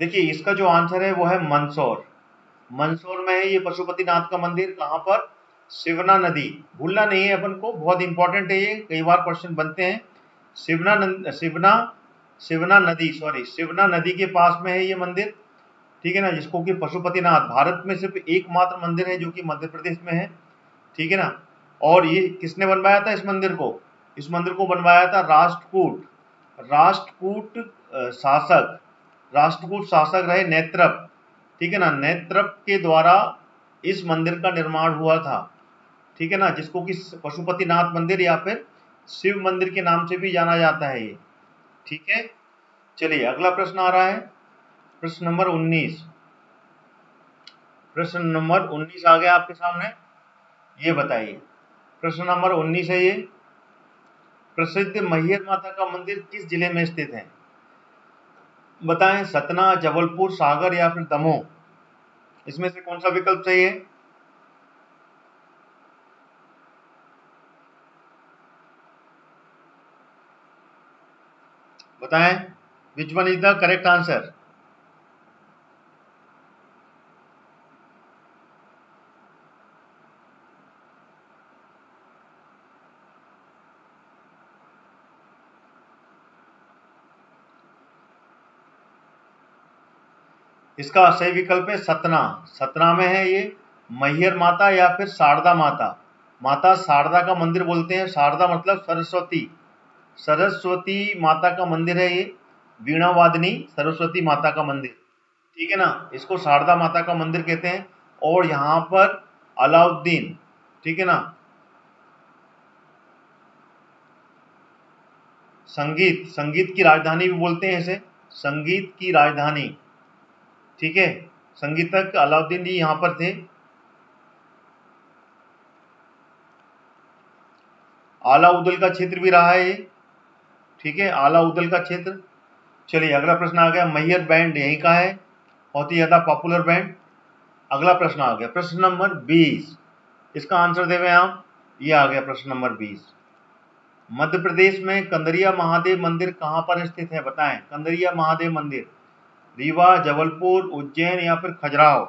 देखिए, इसका जो आंसर है, वो है मंदसौर। मंदसौर में है ये पशुपतिनाथ का मंदिर, कहाँ पर? शिवना नदी। भूलना नहीं है अपन को, बहुत इंपॉर्टेंट है ये, कई बार क्वेश्चन बनते हैं। शिवना शिवना शिवना नदी सॉरी शिवना नदी के पास में है ये मंदिर। ठीक है ना, जिसको कि पशुपतिनाथ, भारत में सिर्फ़ एकमात्र मंदिर है जो कि मध्य प्रदेश में है। ठीक है ना? और ये किसने बनवाया था इस मंदिर को? इस मंदिर को बनवाया था राष्ट्रकूट। राष्ट्रकूट शासक। राष्ट्रकूट शासक रहे नेत्रप। ठीक है ना? नेत्रप के द्वारा इस मंदिर का निर्माण हुआ था। ठीक है ना? जिसको कि पशुपतिनाथ मंदिर या फिर शिव मंदिर के नाम से भी जाना जाता है ये। ठीक है? चलिए, अगला प्रश्न आ रहा है। प्रश्न नंबर 19 प्रश्न नंबर 19 आ गया आपके सामने। ये बताइए। प्रश्न नंबर 19 है ये। प्रसिद्ध मैहर माता का मंदिर किस ज़िले में स्थित है? बताएँ, सतना, जबलपुर, सागर या फिर दमोह? इसमें से कौन सा विकल्प सही है बताएँ which one is the correct answer. इसका सही विकल्प है सतना। सतना में है ये मैहर माता या फिर शारदा माता। माता शारदा का मंदिर बोलते हैं। शारदा मतलब सरस्वती। सरस्वती माता का मंदिर है ये वीणा वादनी सरस्वती माता का मंदिर। ठीक है ना? इसको शारदा माता का मंदिर कहते हैं। और यहाँ पर अलाउद्दीन। ठीक है ना? संगीत। संगीत की राजधानी भी बोलते हैं इसे। संगीत की राजधानी। ठीक है? संगीतक अलाउद्दीन जी यहाँ पर थे। आला उदल का क्षेत्र भी रहा है ठीक है? आला उदल का क्षेत्र। चलिए, अगला प्रश्न आ गया। मैयर बैंड यहीं का है, बहुत ही ज़्यादा पॉपुलर बैंड। अगला प्रश्न आ गया। प्रश्न नंबर बीस। इसका आंसर देवे आप। ये आ गया प्रश्न नंबर बीस। मध्य प्रदेश में कंदरिया महादेव मंदिर कहाँ पर स्थित है? बताएँ। कंदरिया महादेव मंदिर। रीवा, जबलपुर, उज्जैन या फिर खजुराहो?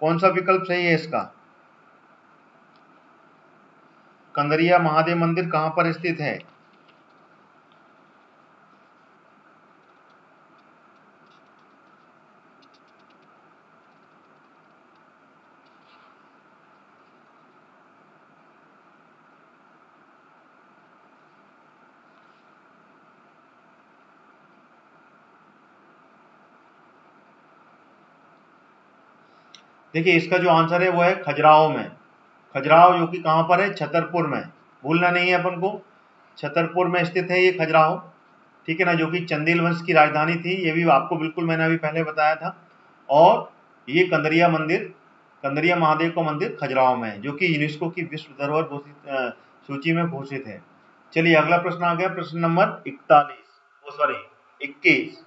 कौन सा विकल्प सही है इसका? कंदरिया महादेव मंदिर कहाँ पर स्थित है? देखिए, इसका जो आंसर है वो है खजुराहो में। खजुराहो जो कि कहाँ पर है? छतरपुर में। भूलना नहीं है अपन को। छतरपुर में स्थित है ये खजुराहो। ठीक है ना? जो कि चंदेल वंश की राजधानी थी, ये भी आपको बिल्कुल मैंने अभी पहले बताया था। और ये कंदरिया मंदिर, कंदरिया महादेव का मंदिर खजुराहो में है, जो कि यूनेस्को की विश्व धरोहर घोषित सूची में घोषित है। चलिए, अगला प्रश्न आ गया, प्रश्न नंबर इकतालीस। सॉरी इक्कीस।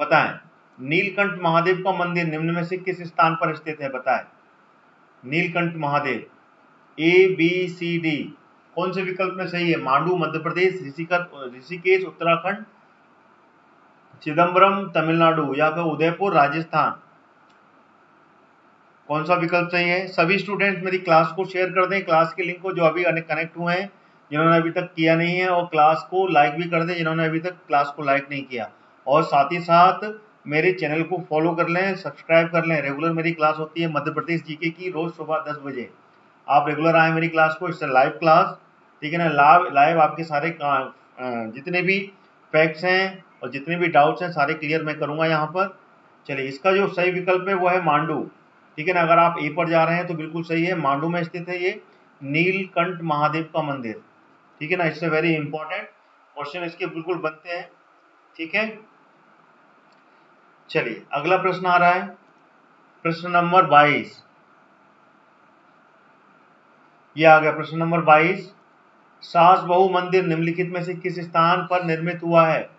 बताएँ। नीलकंठ महादेव का मंदिर निम्न में से किस स्थान पर स्थित है बताएँ? Neelkanth Mahadev A B C D कौन से विकल्प में सही है? मांडू, मध्य प्रदेश ऋषिकेश, उत्तराखंड चिदम्बरम तमिलनाडु या फिर उदयपुर, राजस्थान। कौन सा विकल्प सही है? सभी स्टूडेंट्स मेरी क्लास को शेयर कर दें। क्लास के लिंक को जो अभी कनेक्ट हुए हैं, जिन्होंने अभी तक किया नहीं है, और क्लास को लाइक भी कर दें, जिन्होंने अभी तक क्लास को लाइक नहीं किया। और साथ ही साथ मेरे चैनल को फॉलो कर लें, सब्सक्राइब कर लें। रेगुलर मेरी क्लास होती है मध्य प्रदेश जीके की रोज़ सुबह दस बजे। आप रेगुलर आए मेरी क्लास को इससे लाइव क्लास, ठीक है ना? लाइव लाइव आपके सारे जितने भी फैक्ट्स हैं और जितने भी डाउट्स हैं, सारे क्लियर मैं करूँगा यहाँ पर। चलिए, इसका जो सही विकल्प है, वो है मांडू, ठीक है ना? अगर आप ए पर जा रहे हैं तो बिल्कुल सही है। मांडू में स्थित है ये नीलकंठ महादेव का मंदिर, ठीक है ना? इससे वेरी इंपॉर्टेंट क्वेश्चन इसके बिल्कुल बनते हैं, ठीक है? चलिए, अगला प्रश्न आ रहा है। प्रश्न नंबर 22 ये आ गया प्रश्न नंबर 22 सास बहु मंदिर निम्नलिखित में से किस स्थान पर निर्मित हुआ है?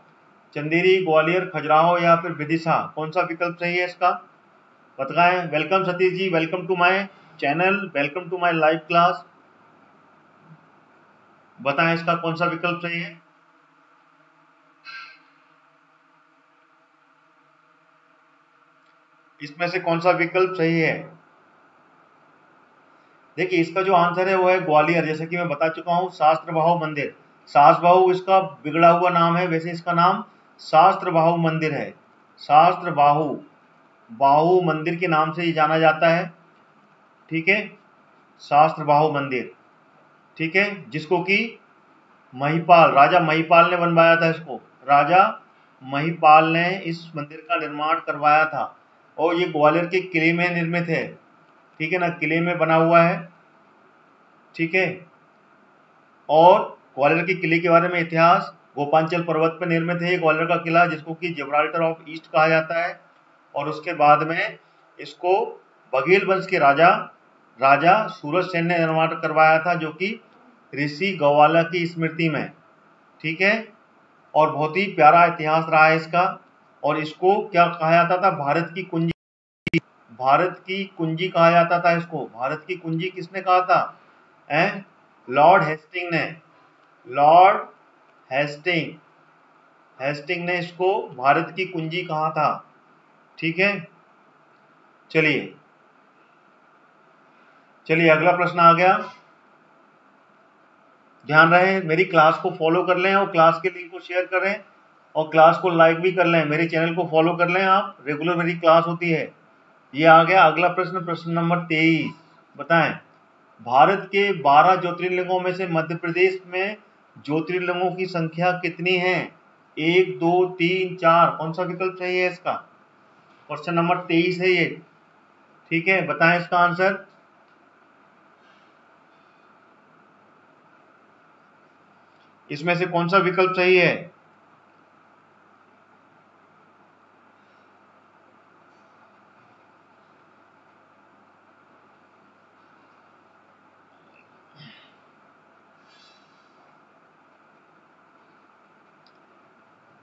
चंदेरी, ग्वालियर, खजुराहो या फिर विदिशा? कौन सा विकल्प सही है इसका? बताएँ। Welcome Satish ji, welcome to my channel, welcome to my live class. बताएँ इसका कौन सा विकल्प सही है इसमें से कौन सा विकल्प सही है? देखिए, इसका जो आंसर है वो है ग्वालियर। जैसे कि मैं बता चुका हूँ बाहु मंदिर। सास बाहु इसका बिगड़ा हुआ नाम है। वैसे इसका नाम शास्त्र बाहु मंदिर है। शास्त्र बाहु मंदिर के नाम से ये जाना जाता है। ठीक है? शास्त्र बाहु मंदिर। ठीक है? जिसको कि महिपाल, राजा महिपाल ने बनवाया था इसको। राजा महिपाल ने इस मंदिर का निर्माण करवाया था। और ये ग्वालियर के किले में निर्मित है। ठीक है ना? किले में बना हुआ है। ठीक है? और ग्वालियर के किले के बारे में इतिहास, गोपांचल पर्वत पर निर्मित है ग्वालियर का किला, जिसको कि जबराल्टर ऑफ़ ईस्ट कहा जाता है। और उसके बाद में इसको बघेल वंश के राजा राजा सूरज सेन ने निर्माण करवाया था, जो कि ऋषि गौवाला की स्मृति में। ठीक है? और बहुत ही प्यारा इतिहास रहा है इसका। और इसको क्या कहा जाता था? भारत की कुंजी। भारत की कुंजी कहा जाता था इसको। भारत की कुंजी किसने कहा था? ए? लॉर्ड हेस्टिंग ने। Lord Hasting. हेस्टिंग ने इसको भारत की कुंजी कहा था। ठीक है? चलिए। चलिए, अगला प्रश्न आ गया। ध्यान रहे, मेरी क्लास को फॉलो कर लें और क्लास के लिंक को शेयर करें। और क्लास को लाइक भी कर लें, मेरे चैनल को फॉलो कर लें आप रेगुलर मेरी क्लास होती है। ये आ गया अगला प्रश्न प्रश्न नंबर तेईस। बताएँ, भारत के बारह ज्योतिर्लिंगों में से मध्य प्रदेश में ज्योतिर्लिंगों की संख्या कितनी है? एक, दो, तीन, चार, कौन सा विकल्प सही है इसका? क्वेश्चन नंबर तेईस है ये। ठीक है, बताएँ इसका आंसर इसमें से कौन सा विकल्प सही है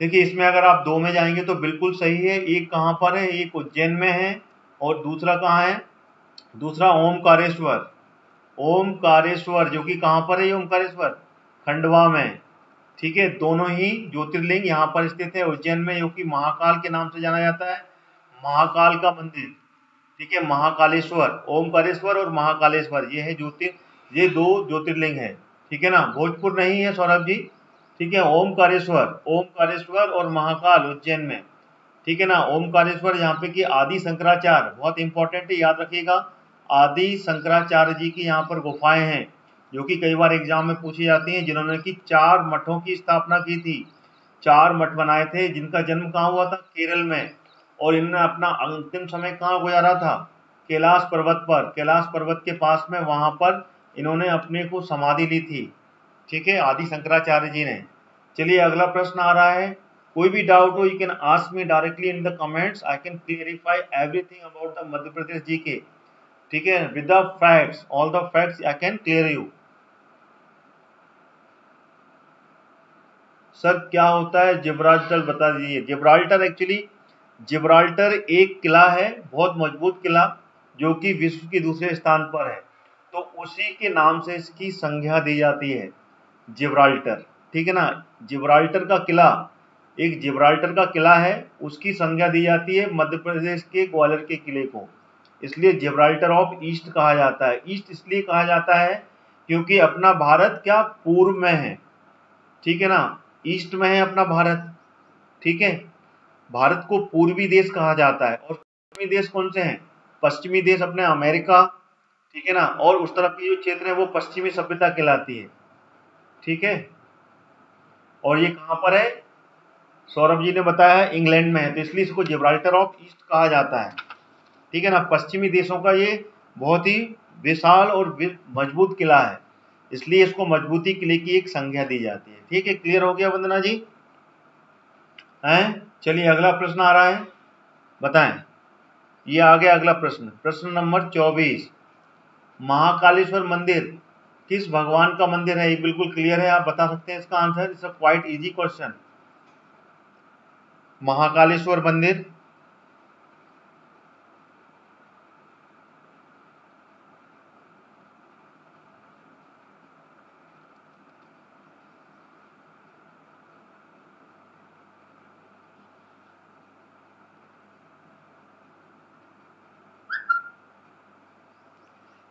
देखिए इसमें अगर आप दो में जाएँगे तो बिल्कुल सही है, एक कहाँ पर है? एक उज्जैन में है और दूसरा कहाँ है? दूसरा ओमकारेश्वर। ओमकारेश्वर, जो कि कहाँ पर है ये ओमकारेश्वर? खंडवा में। ठीक है, दोनों ही ज्योतिर्लिंग यहाँ पर स्थित है, उज्जैन में, जो कि महाकाल के नाम से जाना जाता है। महाकाल का मंदिर। ठीक है, महाकालेश्वर, ओमकारेश्वर और महाकालेश्वर, ये है ज्योतिर ये दो ज्योतिर्लिंग है। ठीक है ना? भोजपुर नहीं है, सौरभ जी। ठीक है, ओमकारेश्वर ओमकारेश्वर और महाकाल उज्जैन में। ठीक है ना, ओमकारेश्वर यहाँ पे की आदि शंकराचार्य, बहुत इंपॉर्टेंट है, याद रखिएगा। आदि शंकराचार्य जी की यहाँ पर गुफाएँ हैं, जो कि कई बार एग्ज़ाम में पूछी जाती हैं, जिन्होंने की चार मठों की स्थापना की थी। चार मठ बनाए थे, जिनका जन्म कहाँ हुआ था? केरल में। और इन्होंने अपना अंतिम समय कहाँ गुजारा था? कैलाश पर्वत पर। कैलाश पर्वत के पास में वहाँ पर इन्होंने अपने को समाधि ली थी। ठीक है, आदि शंकराचार्य जी ने। चलिए, अगला प्रश्न आ रहा है। कोई भी डाउट हो you can ask me directly in the comments I can clarify everything about the Madhya Pradesh ji के ठीक है with the facts all the facts I can clear you sir क्या होता है? जिब्राल्टर बता दीजिए। जिब्राल्टर एक्चुअली जिब्राल्टर एक किला है, बहुत मज़बूत किला, जो कि विश्व के दूसरे स्थान पर है। तो उसी के नाम से इसकी संज्ञा दी जाती है। जिब्राल्टर। ठीक है ना? जिब्राल्टर का किला। एक जिब्राल्टर का किला है, उसकी संज्ञा दी जाती है मध्य प्रदेश के ग्वालियर के किले को। इसलिए जिब्राल्टर ऑफ़ ईस्ट कहा जाता है। ईस्ट इसलिए कहा जाता है क्योंकि अपना भारत क्या? पूर्व में है। ठीक है ना? ईस्ट में है अपना भारत। ठीक है? भारत को पूर्वी देश कहा जाता है। और पश्चिमी देश कौन से हैं? पश्चिमी देश अपने अमेरिका। ठीक है ना? और उस तरफ़ की जो क्षेत्र है, वो पश्चिमी सभ्यता कहलाती है। ठीक है? और ये कहाँ पर है? सौरभ जी ने बताया है, इंग्लैंड में है तो इसलिए इसको जिब्राल्टर ऑफ़ ईस्ट कहा जाता है। ठीक है ना? पश्चिमी देशों का ये बहुत ही विशाल और मज़बूत किला है। इसलिए इसको मजबूती किले की एक संज्ञा दी जाती है। ठीक है? क्लियर हो गया वंदना जी? हैं? चलिए, अगला प्रश्न आ रहा है। बताएँ। ये आ गया अगला प्रश्न। प्रश्न नंबर चौबीस। महाकालेश्वर मंदिर। किस भगवान का मंदिर है, ये बिल्कुल क्लियर है, आप बता सकते हैं इसका answer it's quite easy question Mahakaleshwar मंदिर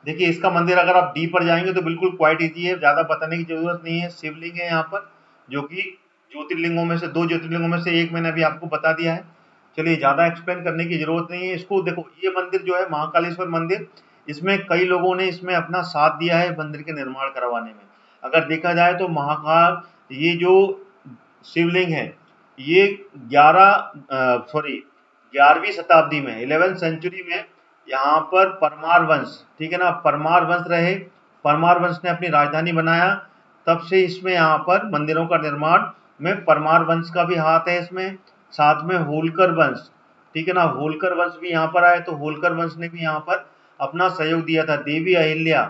देखिए, इसका मंदिर अगर आप डी पर जाएँगे तो बिल्कुल क्वाइट इजी है। ज़्यादा बताने की ज़रूरत नहीं है। शिवलिंग है यहाँ पर, जो कि ज्योतिर्लिंगों में से, दो ज्योतिर्लिंगों में से एक मैंने अभी आपको बता दिया है। चलिए, ज़्यादा एक्सप्लेन करने की ज़रूरत नहीं है। इसको देखो, ये मंदिर जो है, महाकालेश्वर मंदिर, इसमें कई लोगों ने इसमें अपना साथ दिया है मंदिर के निर्माण करवाने में। अगर देखा जाए तो महाकाल, ये जो शिवलिंग है, ये ग्यारह सॉरी ग्यारहवीं शताब्दी में इलेवेंथ सेंचुरी में यहाँ पर परमार वंश ठीक है ना? परमार वंश रहे परमार वंश ने अपनी राजधानी बनाया, तब से इसमें यहाँ पर मंदिरों का निर्माण में परमार वंश का भी हाथ है इसमें, साथ में होलकर वंश, ठीक है ना? होलकर वंश भी यहाँ पर आए तो होलकर वंश ने भी यहाँ पर अपना सहयोग दिया था। देवी अहिल्या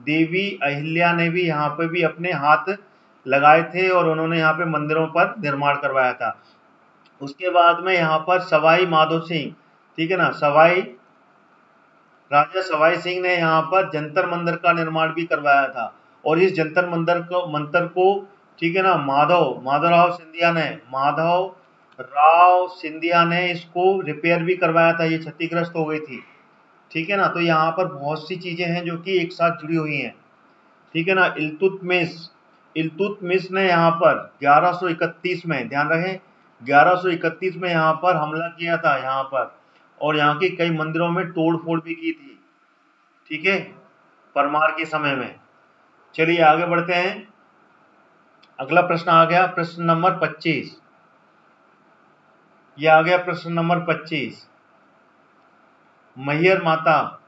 देवी अहिल्या ने भी यहाँ पे भी अपने हाथ लगाए थे और उन्होंने यहाँ पे मंदिरों पर निर्माण करवाया था। उसके बाद में यहाँ पर सवाई माधो सिंह ठीक है ना? सवाई राजा सवाई सिंह ने यहाँ पर जंतर मंदिर का निर्माण भी करवाया था। और इस जंतर मंदिर को, मंत्र को, ठीक है ना, माधव, माधवराव सिंधिया ने, माधव राव सिंधिया ने इसको रिपेयर भी करवाया था, ये क्षतिग्रस्त हो गई थी। ठीक है ना तो यहाँ पर बहुत सी चीज़ें हैं जो कि एक साथ जुड़ी हुई हैं। ठीक है ना इल्तुतमिश इल्तुतमिश ने यहाँ पर 1131 में, ध्यान रहे 1131 में यहाँ पर हमला किया था, यहाँ पर। और यहाँ के कई मंदिरों में तोड़ फोड़ भी की थी। ठीक है? परमार के समय में। चलिए आगे बढ़ते हैं। अगला प्रश्न आ गया, प्रश्न नंबर 25 ये आ गया प्रश्न नंबर 25 मैयर माता।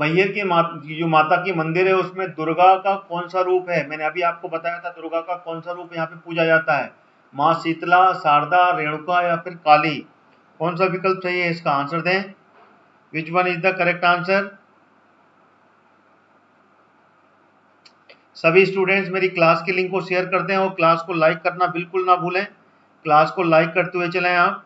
मैयर की माता, जो माता की मंदिर है, उसमें दुर्गा का कौन सा रूप है? मैंने अभी आपको बताया था दुर्गा का कौन सा रूप यहाँ पे पूजा जाता है। माँ शीतला, शारदा, रेणुका या फिर काली, कौन सा विकल्प सही है इसका आंसर दें? Which one is the correct answer सभी स्टूडेंट्स मेरी क्लास की लिंक को शेयर कर दें और क्लास को लाइक करना बिल्कुल ना भूलें। क्लास को लाइक करते हुए चलें आप।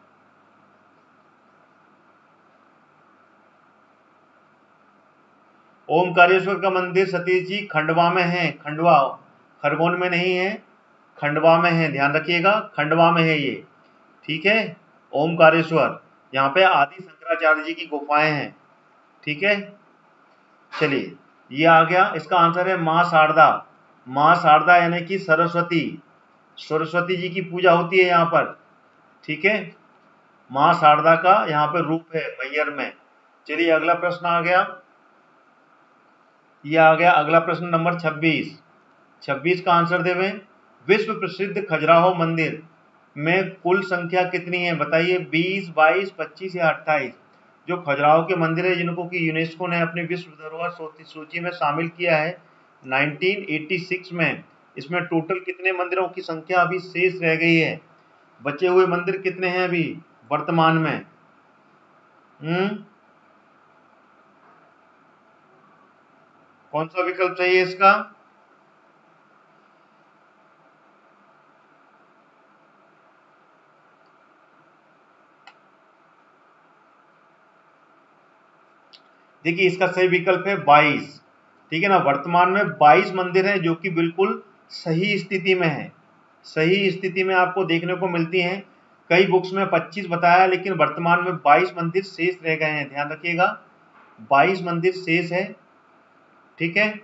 ओमकारेश्वर का मंदिर सतीश जी खंडवा में है। खंडवा खरगोन में नहीं है। खंडवा में है, ध्यान रखिएगा, खंडवा में है ये। ठीक है? ओमकारेश्वर, यहाँ पे आदि शंकराचार्य जी की गुफाएँ हैं। ठीक है? चलिए, ये आ गया, इसका आंसर है माँ शारदा। माँ शारदा यानी कि सरस्वती। सरस्वती जी की पूजा होती है यहाँ पर। ठीक है? माँ शारदा का यहाँ पे रूप है, मैयर में। चलिए, अगला प्रश्न आ गया। ये आ गया, अगला प्रश्न नंबर 26 26 का आंसर देवे। विश्व प्रसिद्ध खजुराहो मंदिर में कुल संख्या कितनी है बताइए? 20, 22, 25 या 28 जो खजुराहो के मंदिर है जिनको कि यूनेस्को ने अपनी विश्व धरोहर सूची में शामिल किया है 1986 में। इसमें टोटल कितने मंदिरों की संख्या अभी शेष रह गई है? बचे हुए मंदिर कितने हैं अभी वर्तमान में? हम्म? कौन सा विकल्प चाहिए इसका? देखिए, इसका सही विकल्प है 22 ठीक है ना? वर्तमान में 22 मंदिर हैं जो कि बिल्कुल सही स्थिति में है। सही स्थिति में आपको देखने को मिलती हैं। कई बुक्स में 25 बताया, लेकिन वर्तमान में 22 मंदिर शेष रह गए हैं। ध्यान रखिएगा 22 मंदिर शेष है। ठीक है?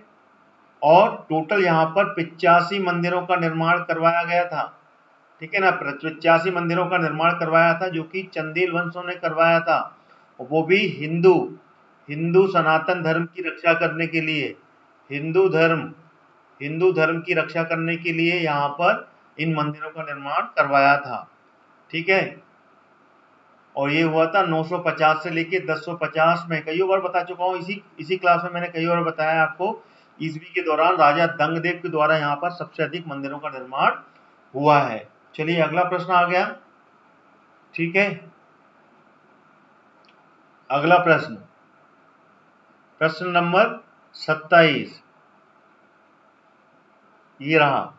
और टोटल यहाँ पर पिचासी मंदिरों का निर्माण करवाया गया था। ठीक है ना? पिचासी मंदिरों का निर्माण करवाया था, जो कि चंदेल वंशों ने करवाया था। वो भी हिंदू। हिंदू सनातन धर्म की रक्षा करने के लिए, हिंदू धर्म हिंदू धर्म की रक्षा करने के लिए यहाँ पर इन मंदिरों का निर्माण करवाया था। ठीक है? और ये हुआ था 950 से लेके 1050 में। कई बार बता चुका हूँ, इसी इसी क्लास में मैंने कई बार बताया आपको, ईसवी के दौरान राजा दंगदेव के द्वारा यहाँ पर सबसे अधिक मंदिरों का निर्माण हुआ है। चलिए, अगला प्रश्न आ गया। ठीक है? अगला प्रश्न। प्रश्न नंबर सत्ताईस। ये रहा।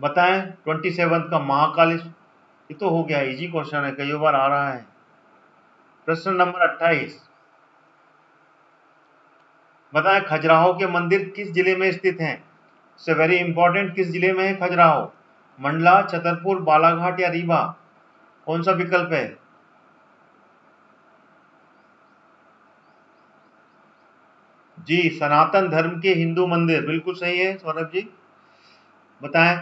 बताएँ ट्वेंटी सेवन का महाकाली ये तो हो गया इजी क्वेश्चन है कई बार आ रहा है। प्रश्न नंबर अट्ठाईस। बताएँ, खजुराहो के मंदिर किस ज़िले में स्थित हैं? से वेरी इंपॉर्टेंट किस ज़िले में है खजुराहो? मंडला, छतरपुर, बालाघाट या रीवा? कौन सा विकल्प है? जी, सनातन धर्म के हिंदू मंदिर, बिल्कुल सही है सौरभ जी। बताएँ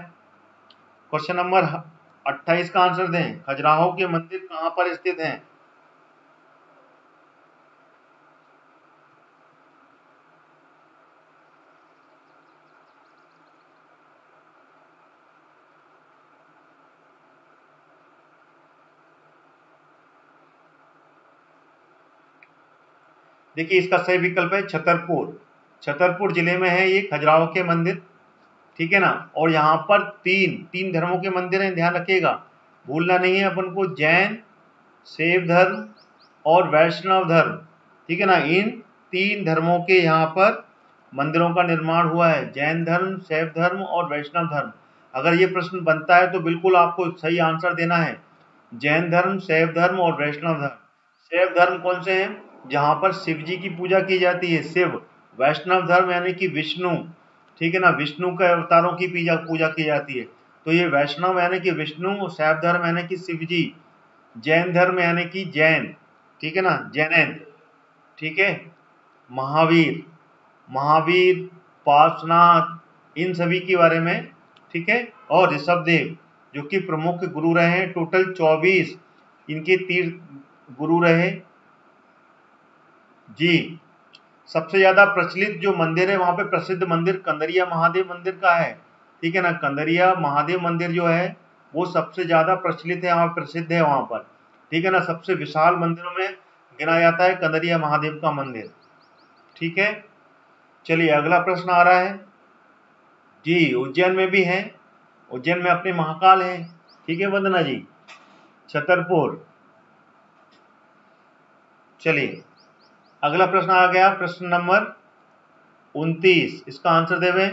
क्वेश्चन नंबर अट्ठाईस का आंसर दें। खजुराहो के मंदिर कहाँ पर स्थित हैं? देखिए, इसका सही विकल्प है छतरपुर। छतरपुर ज़िले में है ये खजुराहो के मंदिर, ठीक है ना? और यहाँ पर तीन तीन धर्मों के मंदिर हैं, ध्यान रखिएगा। भूलना नहीं है अपन को, जैन शैव धर्म और वैष्णव धर्म, ठीक है ना? इन तीन धर्मों के यहाँ पर मंदिरों का निर्माण हुआ है। जैन धर्म शैव धर्म और वैष्णव धर्म। अगर ये प्रश्न बनता है तो बिल्कुल आपको सही आंसर देना है। जैन धर्म शैव धर्म और वैष्णव धर्म। शैव धर्म कौन से हैं? जहाँ पर शिव जी की पूजा की जाती है, शिव, वैष्णव धर्म यानी कि विष्णु, ठीक है ना, विष्णु के अवतारों की पूजा पूजा की जाती है। तो ये वैष्णव यानी कि विष्णु, शैव धर्म यानी कि शिव जी जैन धर्म यानी कि जैन, ठीक है ना जैन ठीक है, महावीर महावीर, पार्श्वनाथ, इन सभी के बारे में, ठीक है, और ऋषभदेव, जो कि प्रमुख गुरु रहे हैं, टोटल चौबीस इनके तीर्थ गुरु रहे जी। सबसे ज़्यादा प्रचलित जो मंदिर है, वहाँ पे प्रसिद्ध मंदिर कंदरिया महादेव मंदिर का है। ठीक है ना? कंदरिया महादेव मंदिर जो है, वो सबसे ज़्यादा प्रचलित है वहाँ प्रसिद्ध है वहाँ पर। ठीक है ना? सबसे विशाल मंदिरों में गिना जाता है कंदरिया महादेव का मंदिर। ठीक है? चलिए, अगला प्रश्न आ रहा है। जी, उज्जैन में भी है। उज्जैन में अपने महाकाल है। ठीक है वंदना जी? छतरपुर। चलिए अगला प्रश्न आ गया, प्रश्न नंबर उनतीस। इसका आंसर देवे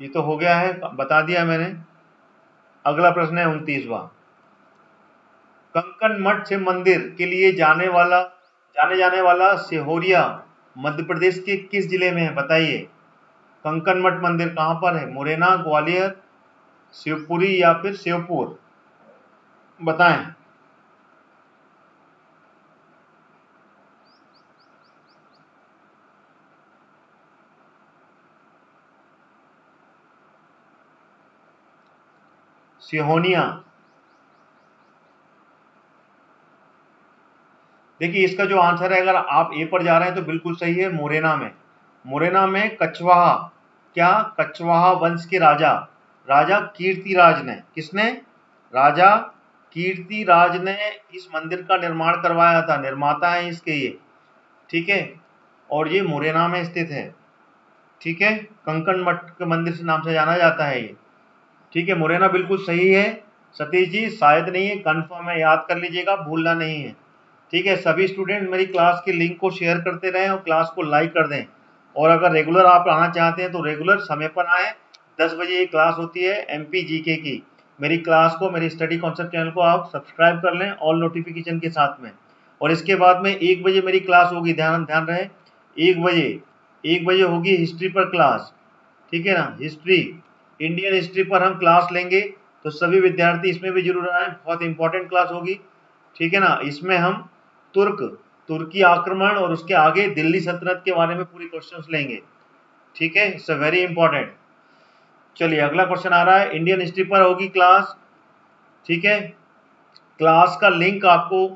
ये तो हो गया है, बता दिया मैंने। अगला प्रश्न है उनतीसवा। कंकन मठ से मंदिर के लिए जाने वाला, जाने जाने वाला सिहोरिया मध्य प्रदेश के किस ज़िले में है, बताइए। कंकन मठ मंदिर कहाँ पर है? मुरैना, ग्वालियर, शिवपुरी या फिर शिवपुर बताएँ। सिहोनिया। देखिए, इसका जो आंसर है, अगर आप ए पर जा रहे हैं तो बिल्कुल सही है, मुरैना में। मुरैना में कछवाहा। क्या? कछवाहा वंश के राजा। राजा कीर्तिराज ने। किसने? राजा कीर्तिराज ने इस मंदिर का निर्माण करवाया था, निर्माता है इसके ये, ठीक है? और ये मुरैना में स्थित है, ठीक है? कंकन मठ के मंदिर से नाम से जाना जाता है ये, ठीक है? मुरैना बिल्कुल सही है। सतीश जी, शायद नहीं है कन्फर्म है, याद कर लीजिएगा, भूलना नहीं है, ठीक है? सभी स्टूडेंट मेरी क्लास के लिंक को शेयर करते रहें और क्लास को लाइक कर दें। और अगर रेगुलर आप आना चाहते हैं तो रेगुलर समय पर आए। दस बजे ये क्लास होती है एम पी जी के की। मेरी क्लास को, मेरी स्टडी कॉन्सेप्ट चैनल को आप सब्सक्राइब कर लें ऑल नोटिफिकेशन के साथ में। और इसके बाद में एक बजे मेरी क्लास होगी, ध्यान ध्यान रहे। एक बजे एक बजे होगी हिस्ट्री पर क्लास, ठीक है ना? हिस्ट्री, इंडियन हिस्ट्री पर हम क्लास लेंगे। तो सभी विद्यार्थी इसमें भी ज़रूर आए, बहुत इंपॉर्टेंट क्लास होगी, ठीक है ना? इसमें हम तुर्क, तुर्की आक्रमण और उसके आगे दिल्ली सल्तनत के बारे में पूरी क्वेश्चंस लेंगे, ठीक है? इट्स वेरी इंपॉर्टेंट चलिए, अगला क्वेश्चन आ रहा है इंडियन हिस्ट्री पर होगी क्लास ठीक है? क्लास का लिंक आपको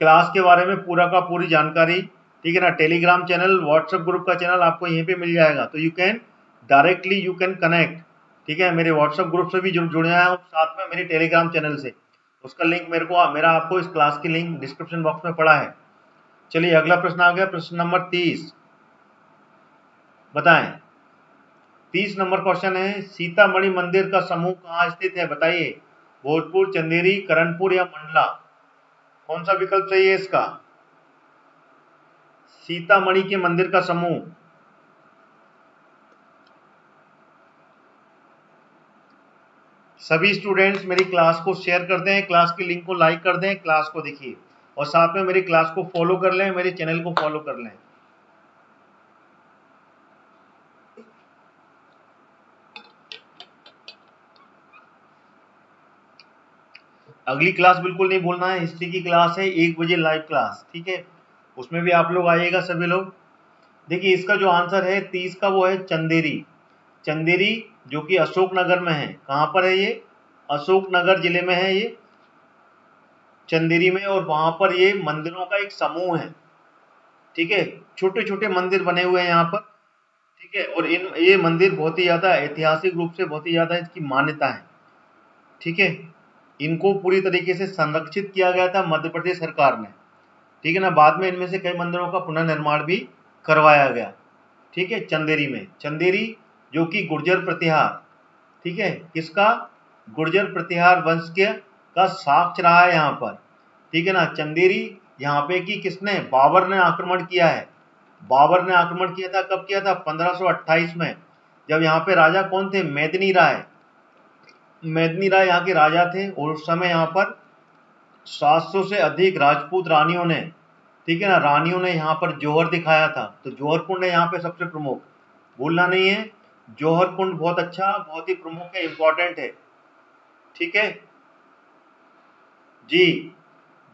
क्लास के बारे में पूरा का पूरी जानकारी, ठीक है ना? टेलीग्राम चैनल व्हाट्सएप ग्रुप का चैनल आपको यहीं पे मिल जाएगा। तो you can directly you can connect ठीक है? मेरे व्हाट्सएप ग्रुप से भी जुड़ जुड़े हैं साथ में मेरे टेलीग्राम चैनल से। उसका लिंक मेरे को, मेरा आपको इस क्लास की लिंक डिस्क्रिप्शन बॉक्स में पड़ा है। चलिए, अगला प्रश्न आ गया, प्रश्न नंबर तीस। बताएँ। तीस नंबर क्वेश्चन है, सीतामढ़ी मंदिर का समूह कहाँ स्थित है बताइए? भोजपुर, चंदेरी, करणपुर या मंडला? कौन सा विकल्प है इसका? सीतामढ़ी के मंदिर का समूह। सभी स्टूडेंट्स मेरी क्लास को शेयर कर दें क्लास की लिंक को लाइक कर दें क्लास को देखिए। और साथ में मेरी क्लास को फॉलो कर लें, मेरे चैनल को फॉलो कर लें। अगली क्लास बिल्कुल नहीं भूलना है, हिस्ट्री की क्लास है, एक बजे लाइव क्लास ठीक है? उसमें भी आप लोग आइएगा सभी लोग। देखिए, इसका जो आंसर है, तीस का वो है चंदेरी। चंदेरी, जो कि अशोकनगर में है। कहाँ पर है ये? अशोकनगर ज़िले में है ये। चंदेरी में, और वहाँ पर ये मंदिरों का एक समूह है। ठीक है? छोटे छोटे मंदिर बने हुए हैं यहाँ पर। ठीक है? और इन, ये मंदिर बहुत ही ज़्यादा ऐतिहासिक रूप से बहुत ही ज़्यादा इसकी मान्यता है। ठीक है? इनको पूरी तरीके से संरक्षित किया गया था मध्य प्रदेश सरकार ने। ठीक है ना? बाद में इनमें से कई मंदिरों का पुनर्निर्माण भी करवाया गया। ठीक है? चंदेरी में। चंदेरी जो कि गुर्जर प्रतिहार ठीक है? किसका? गुर्जर प्रतिहार वंश के का साक्ष रहा है यहाँ पर। ठीक है ना? चंदेरी यहाँ पे कि किसने? बाबर ने आक्रमण किया है। बाबर ने आक्रमण किया था, कब किया था? 1528 में, जब यहाँ पे राजा कौन थे? मेदनी राय। मेदनी राय यहाँ के राजा थे और उस समय यहाँ पर 700 से अधिक राजपूत रानियों ने, ठीक है ना, रानियों ने यहाँ पर जोहर दिखाया था। तो जोहर कुंड है यहाँ पे सबसे प्रमुख। भूलना नहीं है, जोहर कुंड बहुत अच्छा बहुत ही प्रमुख है इंपॉर्टेंट है। ठीक है? जी,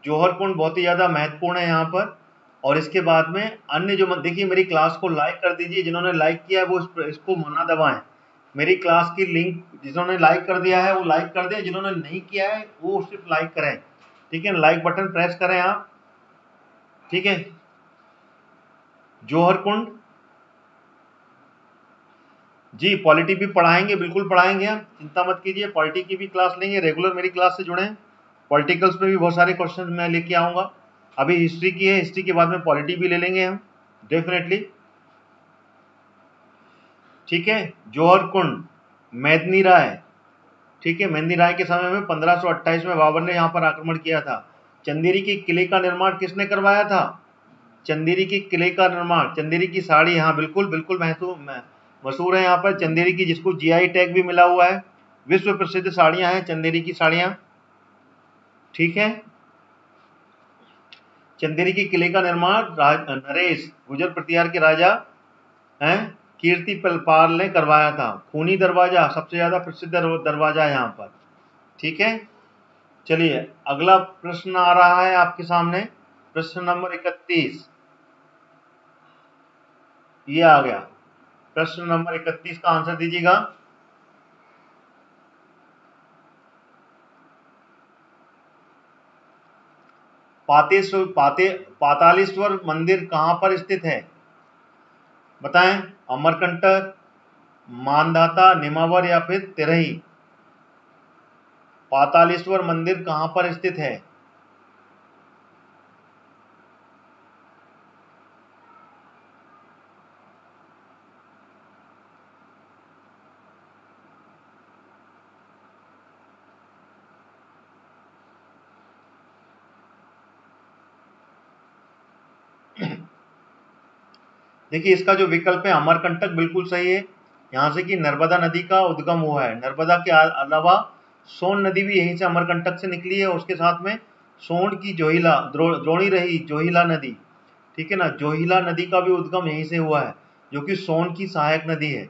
जोहर कुंड बहुत ही ज़्यादा महत्वपूर्ण है यहाँ पर। और इसके बाद में अन्य जो देखिए मेरी क्लास को लाइक कर दीजिए, जिन्होंने लाइक किया है, वो इसको मना दबाएँ। मेरी क्लास की लिंक जिन्होंने लाइक कर दिया है, वो लाइक कर दें, जिन्होंने नहीं किया है, वो सिर्फ़ लाइक करें। ठीक है लाइक बटन प्रेस करें आप। ठीक है? जोहर कुंड। जी, पॉलिटी भी पढ़ाएँगे, बिल्कुल पढ़ाएँगे हम चिंता मत कीजिए, पॉलिटी की भी क्लास लेंगे रेगुलर मेरी क्लास से जुड़े। पॉलिटिकल्स में भी बहुत सारे क्वेश्चन मैं लेके आऊँगा। अभी हिस्ट्री की है हिस्ट्री के बाद में पॉलिटी भी ले लेंगे हम डेफिनेटली ठीक है? जौहर कुंड, मैदनी राय। ठीक है? मेहंदी राय के समय में 1528 में बाबर ने यहाँ पर आक्रमण किया था। चंदेरी के किले का निर्माण किसने करवाया था? चंदेरी के किले का निर्माण, चंदेरी की साड़ी यहाँ बिल्कुल बिल्कुल मशहूर है यहाँ पर। चंदेरी की जिसको जीआई टैग भी मिला हुआ है। विश्व प्रसिद्ध साड़ियाँ हैं चंदेरी की साड़ियाँ। ठीक है? चंदेरी के किले का निर्माण नरेश, गुजर प्रतिहार के राजा हैं। कीर्ति पाल ने करवाया था। खूनी दरवाज़ा, सबसे ज़्यादा प्रसिद्ध दरवाज़ा है यहाँ पर। ठीक है? चलिए, अगला प्रश्न आ रहा है आपके सामने। प्रश्न नंबर इकतीस। ये आ गया। प्रश्न नंबर इकतीस का आंसर दीजिएगा। पातेश्वर पाते पातालेश्वर मंदिर कहाँ पर स्थित है? बताएँ अमरकंटक मानदाता निमावर या फिर तिरही? पातालेश्वर मंदिर कहाँ पर स्थित है? देखिए, इसका जो विकल्प है अमरकंटक बिल्कुल सही है। यहाँ से कि नर्मदा नदी का उद्गम हुआ है। नर्मदा के अलावा सोन नदी भी यहीं से अमरकंटक से निकली है उसके साथ में सोन की जोहिला द्रोणी रही जोहिला नदी, ठीक है ना? जोहिला नदी का भी उद्गम यहीं से हुआ है, जो कि सोन की सहायक नदी है,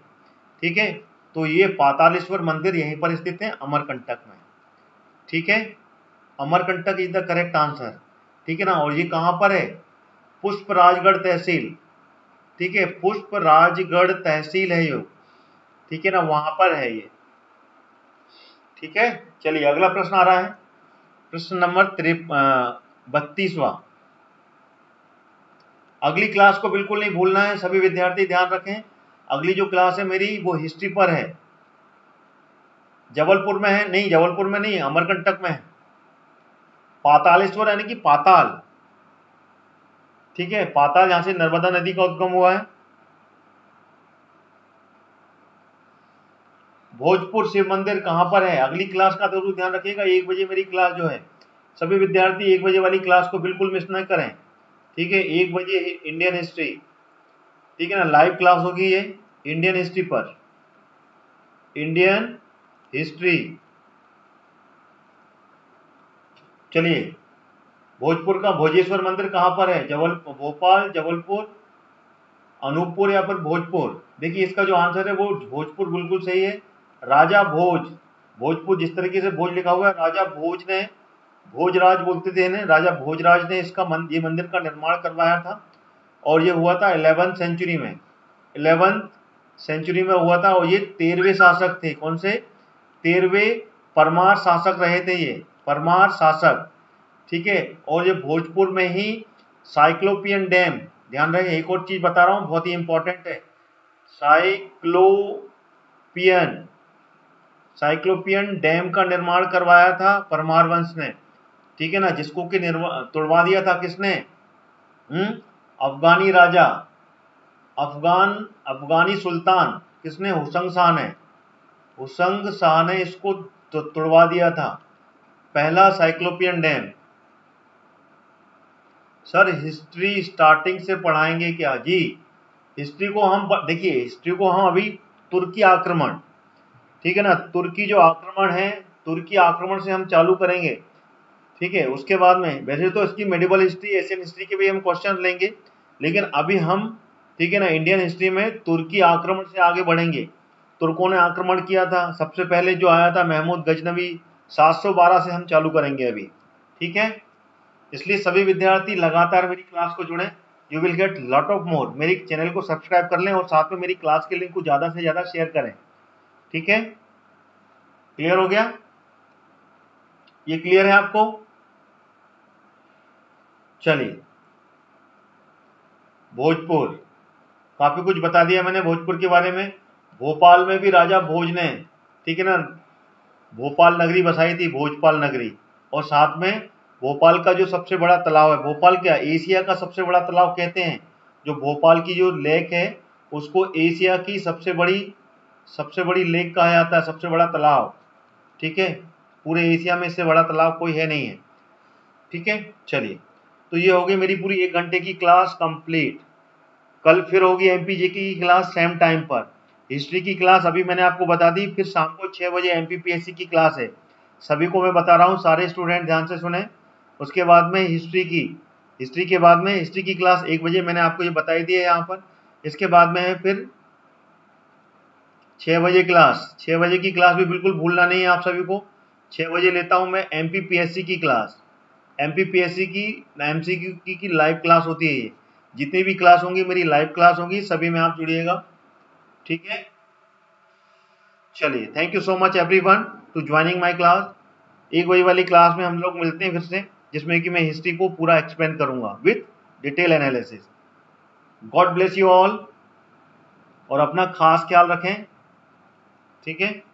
ठीक है? तो ये पातालेश्वर मंदिर यहीं पर स्थित है, अमरकंटक में, ठीक है? Amarkantak is the correct answer, ठीक है ना? और ये कहाँ पर है? पुष्प राजगढ़ तहसील ठीक है, पुष्प राजगढ़ तहसील है ये। ठीक है ना, वहाँ पर है ये। ठीक है, चलिए अगला प्रश्न आ रहा है। प्रश्न नंबर बत्तीसवा। अगली क्लास को बिल्कुल नहीं भूलना है, सभी विद्यार्थी ध्यान रखें, अगली जो क्लास है मेरी, वो हिस्ट्री पर है। जबलपुर में है? नहीं, जबलपुर में नहीं अमरकंटक में है। पातालेश्वर यानी कि पाताल। ठीक है, पाताल यहाँ से नर्मदा नदी का उद्गम हुआ है। भोजपुर शिव मंदिर कहाँ पर है? अगली क्लास का ज़रूर ध्यान रखिएगा, एक बजे मेरी क्लास जो है। सभी विद्यार्थी एक बजे वाली क्लास को बिल्कुल मिस न करें। ठीक है, एक बजे इंडियन हिस्ट्री ठीक है ना लाइव क्लास होगी ये इंडियन हिस्ट्री पर। इंडियन हिस्ट्री चलिए। भोजपुर का भोजेश्वर मंदिर कहाँ पर है? जबल भोपाल जबलपुर अनूपपुर या फिर भोजपुर? देखिए इसका जो आंसर है वो भोजपुर बिल्कुल सही है। राजा भोज। भोजपुर जिस तरीके से भोज लिखा हुआ है राजा भोज ने भोजराज बोलते थे इन्हें राजा भोजराज ने इसका मन, ये मंदिर का निर्माण करवाया था। और ये हुआ था इलेवेंथ सेंचुरी में। इलेवेंथ सेंचुरी में हुआ था और ये तेरहवे शासक थे। कौन से? तेरहवे परमार शासक रहे थे ये। परमार शासक। ठीक है? और ये भोजपुर में ही साइक्लोपियन डैम ध्यान रहे, एक और चीज़ बता रहा हूँ, बहुत ही इंपॉर्टेंट है। साइक्लोपियन साइक्लोपियन डैम का निर्माण करवाया था परमार वंश ने, ठीक है ना? जिसको कि तोड़वा दिया था किसने? हम्म? अफगानी राजा, अफगान, अफगानी सुल्तान, किसने? हुसंग शाह ने। हुसंग शाह ने इसको तोड़वा दिया था। पहला cyclopean dam sir history starting से पढ़ाएँगे क्या? जी हिस्ट्री को हम देखिए हिस्ट्री को हम अभी तुर्की आक्रमण, ठीक है ना? तुर्की जो आक्रमण है, तुर्की आक्रमण से हम चालू करेंगे, ठीक है? उसके बाद में, वैसे तो इसकी मेडिवल हिस्ट्री एशियन हिस्ट्री के भी हम क्वेश्चन लेंगे, लेकिन अभी हम, ठीक है ना इंडियन हिस्ट्री में तुर्की आक्रमण से आगे बढ़ेंगे। तुर्कों ने आक्रमण किया था, सबसे पहले जो आया था, महमूद गजनवी 712 से हम चालू करेंगे अभी, ठीक है? इसलिए सभी विद्यार्थी लगातार मेरी क्लास को जुड़े। You will get lot of more मेरी चैनल को सब्सक्राइब कर लें और साथ में मेरी क्लास के लिंक को ज़्यादा से ज़्यादा शेयर करें। ठीक है? क्लियर हो गया? ये क्लियर है आपको? चलिए। भोजपुर। काफ़ी कुछ बता दिया मैंने भोजपुर के बारे में। भोपाल में भी राजा भोज ने, ठीक है ना? भोपाल नगरी बसाई थी, भोजपाल नगरी। और साथ में भोपाल का जो सबसे बड़ा तालाब है, भोपाल क्या एशिया का सबसे बड़ा तालाब कहते हैं। जो भोपाल की जो लेक है, उसको एशिया की सबसे बड़ी सबसे बड़ी लेक कहा जाता है, सबसे बड़ा तालाब। ठीक है? पूरे एशिया में इससे बड़ा तालाब कोई है नहीं है। ठीक है? चलिए। तो ये होगी मेरी पूरी एक घंटे की क्लास कंप्लीट। कल फिर होगी एम पी की क्लास सेम टाइम पर। हिस्ट्री की क्लास अभी मैंने आपको बता दी, फिर शाम को छः बजे एमपीपीएससी की क्लास है। सभी को मैं बता रहा हूँ, सारे स्टूडेंट ध्यान से सुने। उसके बाद में हिस्ट्री की हिस्ट्री के बाद में हिस्ट्री की क्लास एक बजे मैंने आपको ये बताई दी है यहाँ पर। इसके बाद में है फिर छः बजे क्लास छः बजे की क्लास भी बिल्कुल भूलना नहीं है आप सभी को। छः बजे लेता हूँ मैं एमपीपीएससी की क्लास एमपीपीएससी की एमसीक्यू की, की लाइव क्लास होती है ये। जितनी भी क्लास होंगी मेरी लाइव क्लास होंगी सभी में आप जुड़िएगा। ठीक है? चलिए thank you so much every one to joining my class एक बजे वाली क्लास में हम लोग मिलते हैं फिर से। जिसमें कि मैं हिस्ट्री को पूरा एक्सप्लेन करूँगा with detail analysis God bless you all और अपना खास ख्याल रखें। ठीक है?